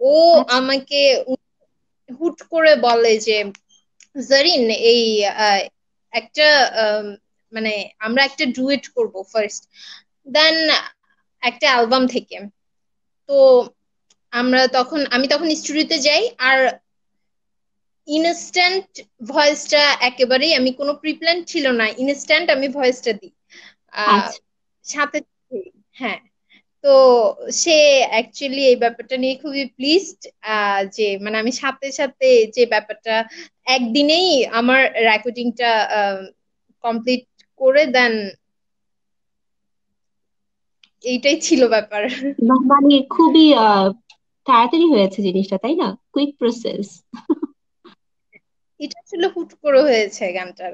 Speaker 2: ও
Speaker 1: আচ্ছা।
Speaker 2: আমাকে হুট করে বলে যে জারিন এই আহ, একটা মানে আমরা একটা ডুয়েট করব ফার্স্ট দেন একটা অ্যালবাম থেকে। তো আমরা তখন আমি তখন স্টুডিওতে যাই আর ইনস্ট্যান্ট ভয়েসটা একেবারেই আমি কোনো প্রিপ্ল্যান ছিল না ইনস্ট্যান্ট আমি ভয়েসটা দিই।
Speaker 1: আচ্ছা।
Speaker 2: সাথে হ্যাঁ। তো সে অ্যাকচুয়ালি এই ব্যাপারটা নিয়ে খুবই প্লিজড যে মানে আমি সাথে সাথে যে ব্যাপারটা একদিনেই আমার রেকর্ডিংটা কমপ্লিট করে দেন এইটাই ছিল ব্যাপার।
Speaker 1: মানে খুবই তাড়াতাড়ি হয়েছে জিনিসটা তাই না? কুইক প্রসেস
Speaker 2: এটা আসলে হুট করে হয়েছে গানটার।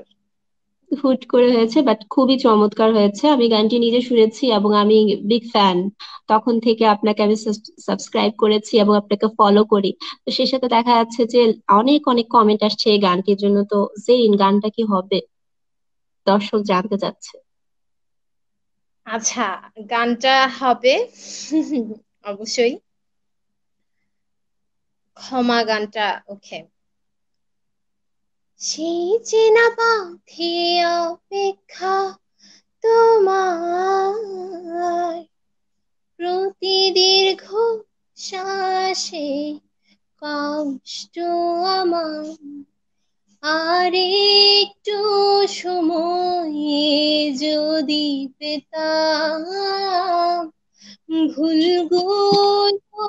Speaker 1: হুট করে হয়েছে বাট খুবই চমৎকার হয়েছে। আমি গানটি নিজে শুনেছি এবং আমি বিগ ফ্যান তখন থেকে আপনাকে আমি সাবস্ক্রাইব করেছি এবং আপনাকে ফলো করি। তো সেই সাথে দেখা যাচ্ছে যে অনেক অনেক কমেন্ট আসছে এই গানটির জন্য। তো জেরিন গানটা কি হবে? দর্শক জানতে চাচ্ছে।
Speaker 2: আচ্ছা গানটা হবে <laughs> অবশ্যই। ক্ষমা গানটা ওকে সেই চেনা পথে অপেক্ষা তোমার। প্রতি দীর্ঘ শ্বাসে কষ্ট আমার। আর একটু সময় যদি পেতাম ভুলগুলো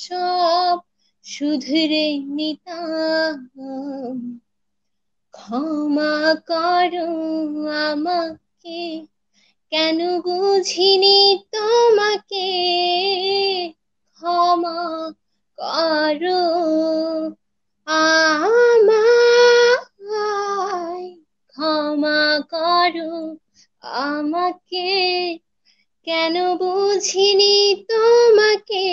Speaker 2: সব শুধরে নিতাম। ক্ষমা করো আমাকে। কেন বুঝিনি তোমাকে? ক্ষমা করো আমায়। ক্ষমা করো আমাকে। কেন বুঝিনি তোমাকে?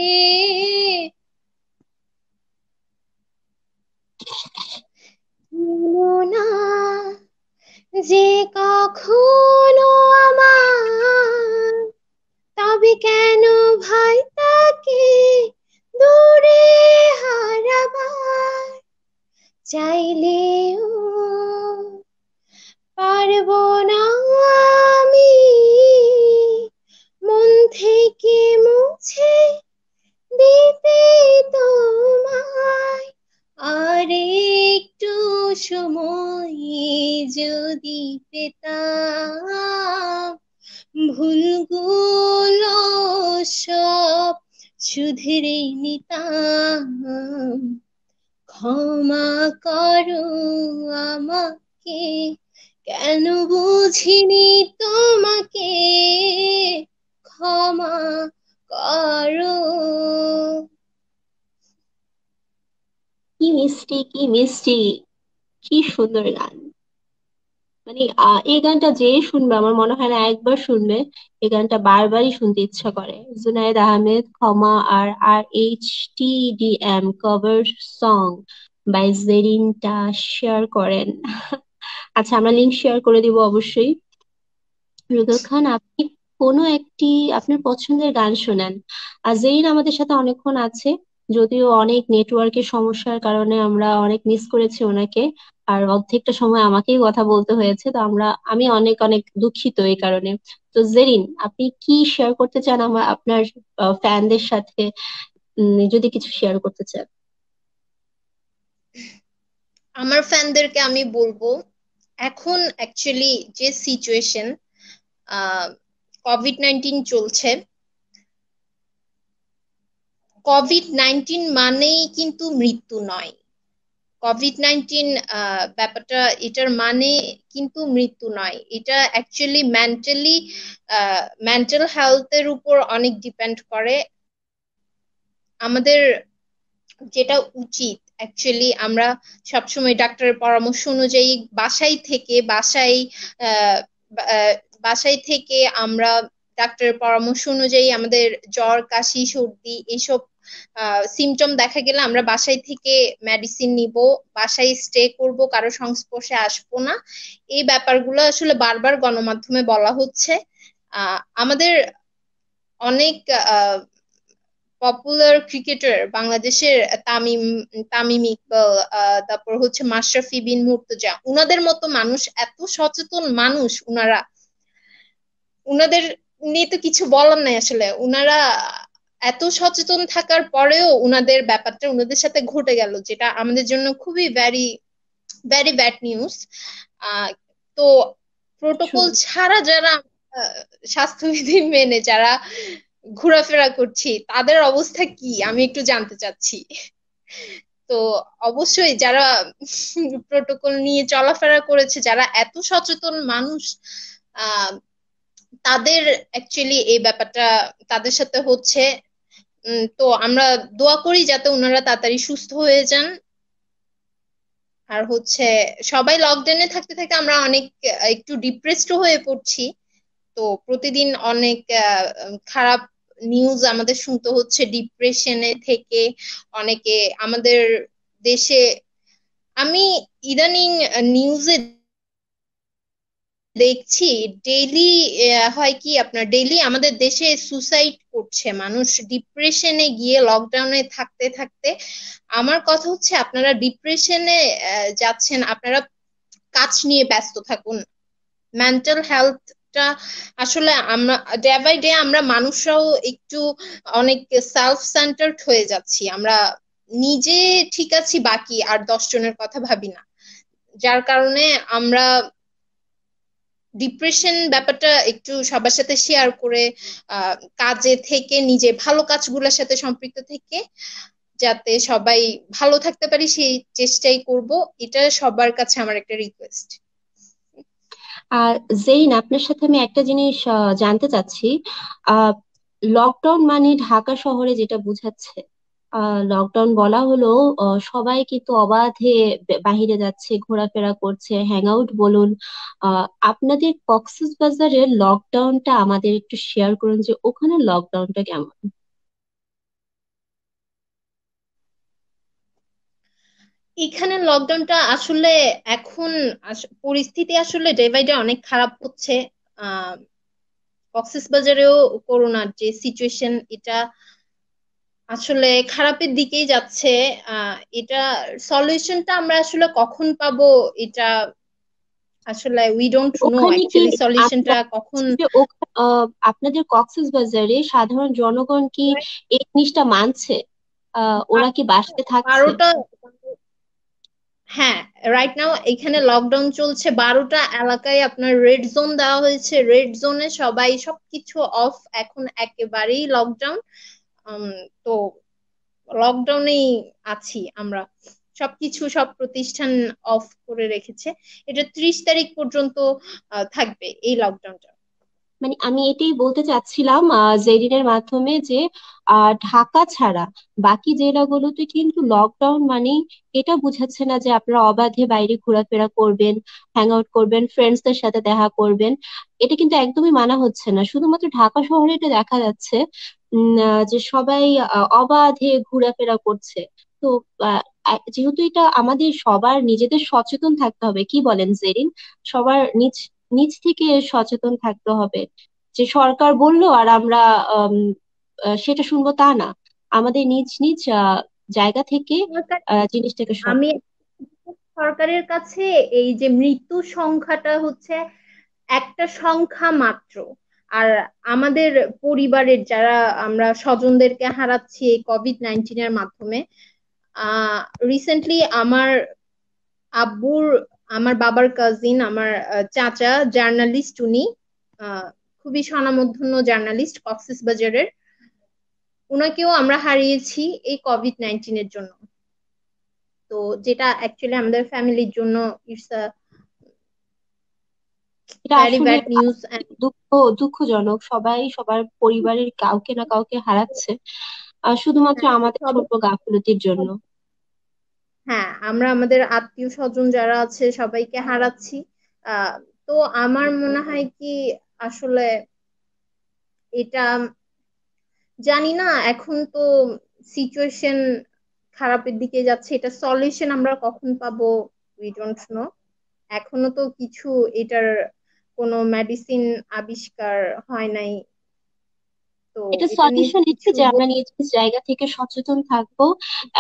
Speaker 2: ছিল না যে
Speaker 1: মিষ্টি কি সুন্দর গান। মানে এই গানটা যে শুনবে, আমার মনে হয় না একবার শুনবে, এই গানটা বারবারই শুনতে ইচ্ছা করে। জুনায়েদ আহমেদ, ক্ষমা আর R H T D M cover song by জেরিনটা share করেন। আচ্ছা আমরা লিঙ্ক শেয়ার করে দিব অবশ্যই। রুবেল খান, আপনি কোনো একটি, আপনার পছন্দের গান শোনান। আর জেরিন আমাদের সাথে অনেকক্ষণ আছে। যদিও অনেক নেটওয়ার্কের সমস্যার কারণে আমরা অনেক মিস করেছি ওনাকে। আর অর্ধেকটা সময় আমাকেই কথা বলতে হয়েছে। তো আমরা, আমি অনেক অনেক দুঃখিত এই কারণে। তো জেরিন, আপনি কি শেয়ার করতে চান আমার, আপনার ফ্যানদের সাথে? যদি কিছু শেয়ার করতে চান।
Speaker 2: আমার ফ্যানদেরকে আমি বলব, এখন অ্যাকচুয়ালি যে সিচুয়েশন কোভিড নাইন্টিন চলছে কোভিড নাইন্টিন মানেই কিন্তু মৃত্যু নয়। কোভিড নাইন্টিন ব্যাপারটা এটার মানে কিন্তু মৃত্যু নয়। এটা অ্যাকচুয়ালি মেন্টালি মেন্টাল হেলথের উপর অনেক ডিপেন্ড করে। আমাদের যেটা উচিত অ্যাকচুয়ালি আমরা সবসময় ডাক্তারের পরামর্শ অনুযায়ী বাসায় থেকে, বাসায় বাসায় থেকে আমরা ডাক্তারের পরামর্শ অনুযায়ী আমাদের জ্বর, কাশি, সর্দি এইসব সিমটম দেখা গেলে আমরা বাসায় থেকে মেডিসিন নিব, বাসায় স্টে করব, কারও সংস্পর্শে আসব না। এই ব্যাপারগুলো আসলে বারবার গণমাধ্যমে বলা হচ্ছে। আমাদের অনেক পপুলার ক্রিকেটার বাংলাদেশের তামিম তামিম ইকবাল তারপর হচ্ছে মাশরাফি বিন মুর্তজা, উনাদের মতো মানুষ, এত সচেতন মানুষ উনারা। উনাদের নিয়ে তো কিছু বলার নাই আসলে। উনারা এত সচেতন থাকার পরেও উনাদের ব্যাপারটা উনাদের সাথে ঘটে গেল যেটা আমাদের জন্য খুবই ভ্যারি ভ্যারি ব্যাড নিউজ তো প্রোটোকল ছাড়া যারা স্বাস্থ্যবিধি মেনে যারা ঘোরাফেরা করছি তাদের অবস্থা কি? আমি একটু জানতে চাচ্ছি। তো অবশ্যই যারা প্রোটোকল নিয়ে চলাফেরা করেছে যারা এত সচেতন মানুষ আহ তাদের অ্যাকচুয়ালি এই ব্যাপারটা তাদের সাথে হচ্ছে। তো আমরা দোয়া করি যাতে ওনারা তাড়াতাড়ি সুস্থ হয়ে যান। আর হচ্ছে সবাই লকডাউনে থাকতে থাকতে আমরা অনেক, একটু ডিপ্রেসড হয়ে পড়ছি। তো প্রতিদিন অনেক খারাপ নিউজ আমাদের শুনতে হচ্ছে। ডিপ্রেশনে থেকে অনেকে আমাদের দেশে, আমি ইদানিং নিউজে দেখছি ডেইলি হয় কি আপনার ডেইলি আমাদের দেশে সুসাইড করছে মানুষ। ডিপ্রেশনে গিয়ে লকডাউনে থাকতে থাকতে আমার কথা হচ্ছে আপনারা ডিপ্রেশনে যাচ্ছেন, আপনারা কাজ নিয়ে ব্যস্ত থাকুন। মেন্টাল হেলথটা আসলে আমরা ডে বাই ডে আমরা মানুষরাও একটু অনেক সেলফ সেন্টার্ড হয়ে যাচ্ছি। আমরা নিজে ঠিক আছি, বাকি আর দশ জনের কথা ভাবি না। যার কারণে আমরা ডিপ্রেশন ব্যাপারটা একটু সবার সাথে শেয়ার করে কাজে থেকে, নিজে ভালো কাজগুলোর সাথে সম্পৃক্ত থেকে যাতে সবাই ভালো থাকতে পারি, সেই চেষ্টাই করব। এটা সবার কাছে আমার একটা রিকোয়েস্ট
Speaker 1: আর জেইন আপনার সাথে আমি একটা জিনিস জানতে চাচ্ছি। লকডাউন মানে ঢাকা শহরে যেটা বুঝাচ্ছে লকডাউন বলা হলো সবাই কিন্তু অবাধে বাহিরে যাচ্ছে, ঘোরাফেরা করছে হ্যাং আউট বলুন। আপনাদের কক্সবাজারের লকডাউনটা আমাদের একটু শেয়ার করুন যে ওখানে লকডাউনটা কেমন?
Speaker 2: এখানে লকডাউনটা আসলে এখন পরিস্থিতি আসলে ডে বাই ডে অনেক খারাপ হচ্ছে। আহ কক্সবাজারেও করোনার যে সিচুয়েশন এটা আসলে খারাপের দিকেই যাচ্ছে। এটা সলিউশনটা আমরা আসলে কখন পাবো এটা আসলে উই ডোন্ট নো অ্যাকচুয়ালি সলিউশনটা কখন
Speaker 1: আপনাদের কক্সবাজারে সাধারণ জনগণ কি এই জিনিসটা মানছে? ওরা কি বাসতে থাকছে?
Speaker 2: বারোটা হ্যাঁ রাইট নাও এখানে লকডাউন চলছে। বারোটা এলাকায় আপনার রেড জোন দেওয়া হয়েছে। রেড জোনে সবাই সবকিছু অফ এখন একেবারেই লকডাউন তো লকডাউনেই আছি আমরা। সবকিছু, সব প্রতিষ্ঠান অফ করে রেখেছে। এটা ত্রিশ তারিখ পর্যন্ত থাকবে এই লকডাউনটা
Speaker 1: মানে আমি এটাই বলতে চাচ্ছিলাম জেরিনের মাধ্যমে যে ঢাকা ছাড়া বাকি জেলাগুলোতে কিন্তু লকডাউন মানে এটা বুঝাচ্ছে না যে আপনারা অবাধে বাইরে ঘোরাফেরা করবেন হ্যাং আউট করবেন ফ্রেন্ডসদের সাথে দেখা করবেন। এটা কিন্তু একদমই মানা হচ্ছে না। শুধুমাত্র ঢাকা শহরে এটা দেখা যাচ্ছে। যে সবাই অবাধে ঘোরাফেরা করছে। তো যেহেতু এটা আমাদের সবার নিজেদের সচেতন থাকতে হবে কি বলেন জেরিন? সবার নিজ নিজ থেকে সচেতন থাকতে হবে। যে সরকার বলল আর আমরা সেটা শুনব তা না। আমাদের নিজ নিজ জায়গা থেকে জিনিসটাকে
Speaker 2: আমি সরকারের কাছে এই যে মৃত্যু সংখ্যাটা হচ্ছে একটা সংখ্যা মাত্র। আর আমাদের পরিবারের যারা আমরা স্বজনদেরকে হারাচ্ছি এই কোভিড নাইন্টিনের মাধ্যমে রিসেন্টলি আমার আব্বুর, আমার বাবার কাজিন আমার চাচা জার্নালিস্ট উনি খুবই স্বনামধন্য জার্নালিস্ট কক্সিস বাজারের উনাকেও আমরা হারিয়েছি এই কোভিড নাইন্টিনের জন্য। তো যেটা অ্যাকচুয়ালি আমাদের ফ্যামিলির জন্য ইটস আ
Speaker 1: দুঃখ দুঃখজনক। সবাই সবার পরিবারের কাউকে না কাউকে হারাচ্ছে। আর শুধুমাত্র হ্যাঁ, আমাদের ছোট গাফিলতির জন্য।
Speaker 2: হ্যাঁ আমরা আমাদের আত্মীয় স্বজন যারা আছে সবাইকে হারাচ্ছি। তো আমার মনে হয় কি আসলে এটা জানি না এখন তো সিচুয়েশন খারাপের দিকে যাচ্ছে। এটা সলিউশন আমরা কখন পাবো? উই ডোন্ট নো এখনও তো কিছু এটার কোনো মেডিসিন আবিষ্কার হয় নাই।
Speaker 1: এটা সলিউশন হচ্ছে যে আমরা নিজ নিজ জায়গা থেকে সচেতন থাকব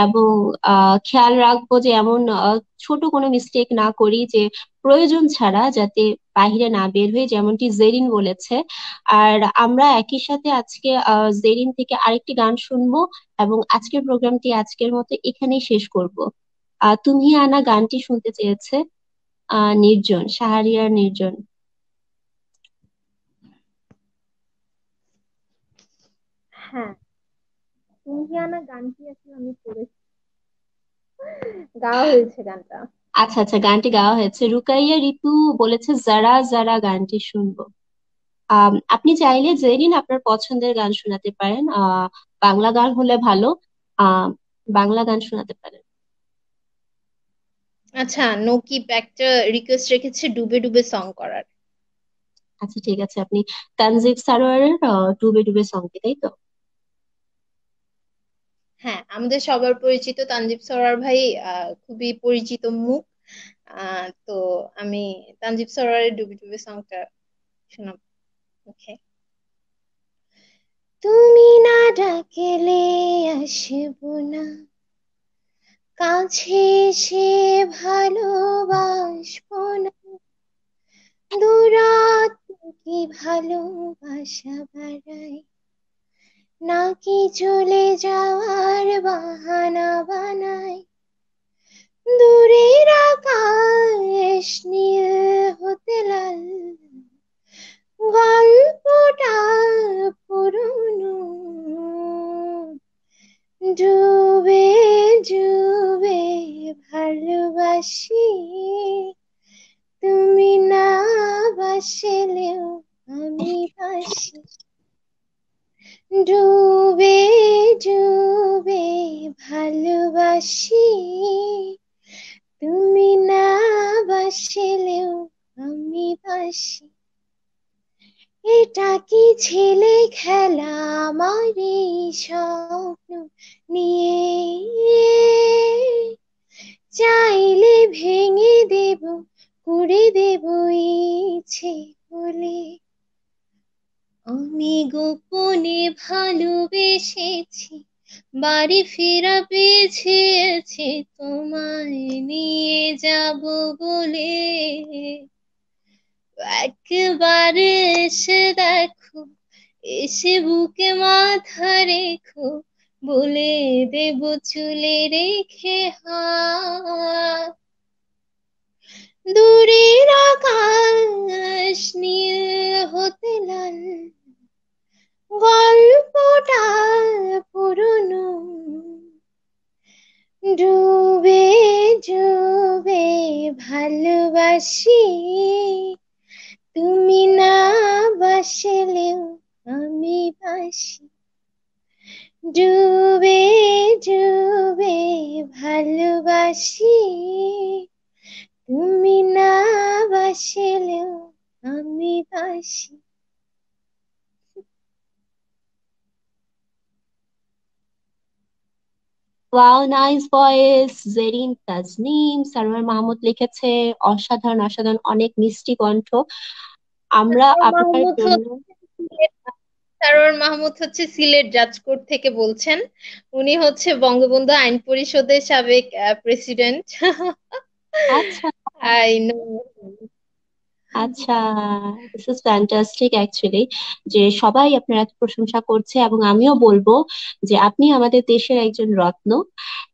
Speaker 1: এবং খেয়াল রাখব যে এমন ছোট কোনো মিস্টেক না করি যে প্রয়োজন ছাড়া যাতে বাহিরে না বের হয়ে যেমনটি জেরিন বলেছে। আর আমরা একই সাথে আজকে জেরিন থেকে আরেকটি গান শুনব এবং আজকের প্রোগ্রামটি আজকের মতো এখানেই শেষ করব। তুমি আনা গানটি শুনতে চেয়েছে আহ নির্জন সাহারিয়ার নির্জন।
Speaker 2: হ্যাঁ। ইন্ডিয়ানা গানটি আসলে আমি পড়েছি। গাওয়া হয়েছে গানটা।
Speaker 1: আচ্ছা আচ্ছা গানটি গাওয়া হয়েছে। রুকাইয়া রিতু বলেছে যারা যারা গানটি শুনব। আপনি চাইলে জেরিন আপনার পছন্দের গান শোনাতে পারেন। আহ বাংলা গান হলে ভালো। আহ বাংলা গান শোনাতে পারেন।
Speaker 2: আচ্ছা নকিব একটা রিকোয়েস্ট রেখেছে ডুবে ডুবে সং করার।
Speaker 1: আচ্ছা ঠিক আছে। আপনি তানজিব সারোয়ারের ডুবে ডুবে সংটি তাই তো?
Speaker 2: হ্যাঁ আমাদের সবার পরিচিত তানজিব সরার ভাই খুবই পরিচিত মুখ। তো আমি তানজিব সরারের ডুবি ডুবি সংটা শোনাব। ওকে তুমি না ডাকেলে আসব না। কাছে সে ভালোবাসব না। দূরাত কি ভালোবাসা বাড়ায়? নাকি চলে যাওয়ার বাহানা বানাই। দূরের আকাশ নীল হতে লাল। গল্পটা পুরনো। ডুবে ডুবে ভালোবাসি। তুমি না বাসলেও আমি বাসি। ডুবে ডুবে ভালোবাসি। তুমি না বাসলেও আমি বাসি। এটা কি ছেলে খেলা আমার এই স্বপ্ন নিয়ে? চাইলে ভেঙে দেব করে দেব ইচ্ছে বলে। আমি গোপনে ভালোবেসেছি, বাড়ি ফেরা পেয়েছি, তোমায় নিয়ে যাব বলে। একবারে এসে দেখো, এসে বুকে মাথা রেখো, বলে দেব চুলে রেখে হাত। দূরের আকাশ নীল হতে লাল গল্পটা পুরনো। ডুবে ডুবে ভালোবাসি। তুমি না বাসলেও আমি বাসি। ডুবে ডুবে ভালোবাসি। তুমি না বাসলেও আমি বাসি।
Speaker 1: Wow nice voice Zerin Tajnim Sarwar Mahmud লিখেছে অসাধারণ অসাধারণ অনেক মিষ্টি কণ্ঠ। আমরা আপনার
Speaker 2: সারোয়ার মাহমুদ হচ্ছে সিলেট জাজকোর্ট থেকে বলছেন। উনি হচ্ছে বঙ্গবন্ধু আইন পরিষদের সাবেক প্রেসিডেন্ট
Speaker 1: আচ্ছা।
Speaker 2: আই নো
Speaker 1: আচ্ছা দিস ইজ ফ্যান্টাস্টিক অ্যাকচুয়ালি যে সবাই আপনার এত প্রশংসা করছে এবং আমিও বলব যে আপনি আমাদের দেশের একজন রত্ন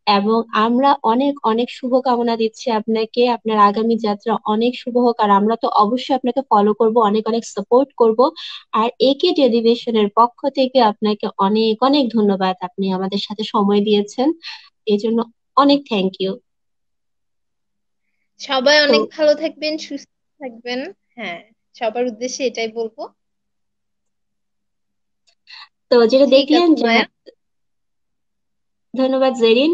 Speaker 1: এবং আমরা অনেক অনেক শুভকামনা দিচ্ছি আপনাকে আপনার আগামী যাত্রা অনেক শুভ হোক আর আমরা তো অবশ্যই আপনাকে ফলো করব অনেক অনেক সাপোর্ট করব আর একে টেলিভিশনের পক্ষ থেকে আপনাকে অনেক অনেক ধন্যবাদ আপনি আমাদের সাথে সময় দিয়েছেন এই জন্য অনেক থ্যাংক ইউ
Speaker 2: সবাই অনেক ভালো থাকবেন সুস্থ থাকবেন। হ্যাঁ। সবার উদ্দেশ্যে এটাই বলব।
Speaker 1: তো যেটা দেখলেন ধন্যবাদ জেরিন।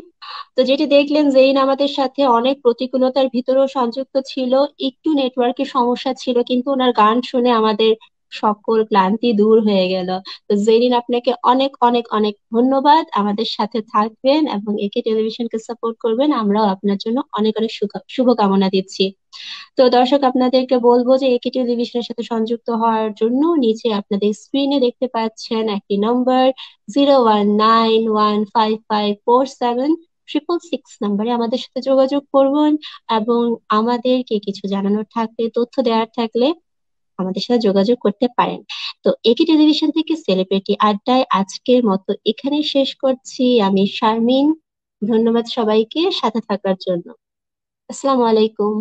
Speaker 1: তো যেটি দেখলেন জেরিন আমাদের সাথে অনেক প্রতিকূলতার ভিতরেও সংযুক্ত ছিল। একটু নেটওয়ার্কের সমস্যা ছিল কিন্তু ওনার গান শুনে আমাদের সকল ক্লান্তি দূর হয়ে গেল। তো জেরিন আপনাকে অনেক অনেক অনেক ধন্যবাদ। আমাদের সাথে থাকবেন এবং একে টেলিভিশনকে সাপোর্ট করবেন। আমরাও আপনার জন্য অনেক অনেক শুভ- শুভকামনা দিচ্ছি। তো দর্শক, আপনাদেরকে বলব যে একে টেলিভিশনের সাথে সংযুক্ত হওয়ার জন্য নিচে আপনাদের স্ক্রিনে দেখতে পাচ্ছেন একটি number zero one nine one five five four seven triple six নাম্বারে আমাদের সাথে যোগাযোগ করবেন এবং আমাদেরকে কিছু জানানোর থাকলে, তথ্য দেওয়ার থাকলে আমাদের সাথে যোগাযোগ করতে পারেন। তো একে টেলিভিশন থেকে সেলিব্রিটি আড্ডায় আজকের মতো এখানে শেষ করছি। আমি শারমিন, ধন্যবাদ সবাইকে সাথে থাকার জন্য। আসসালামু আলাইকুম।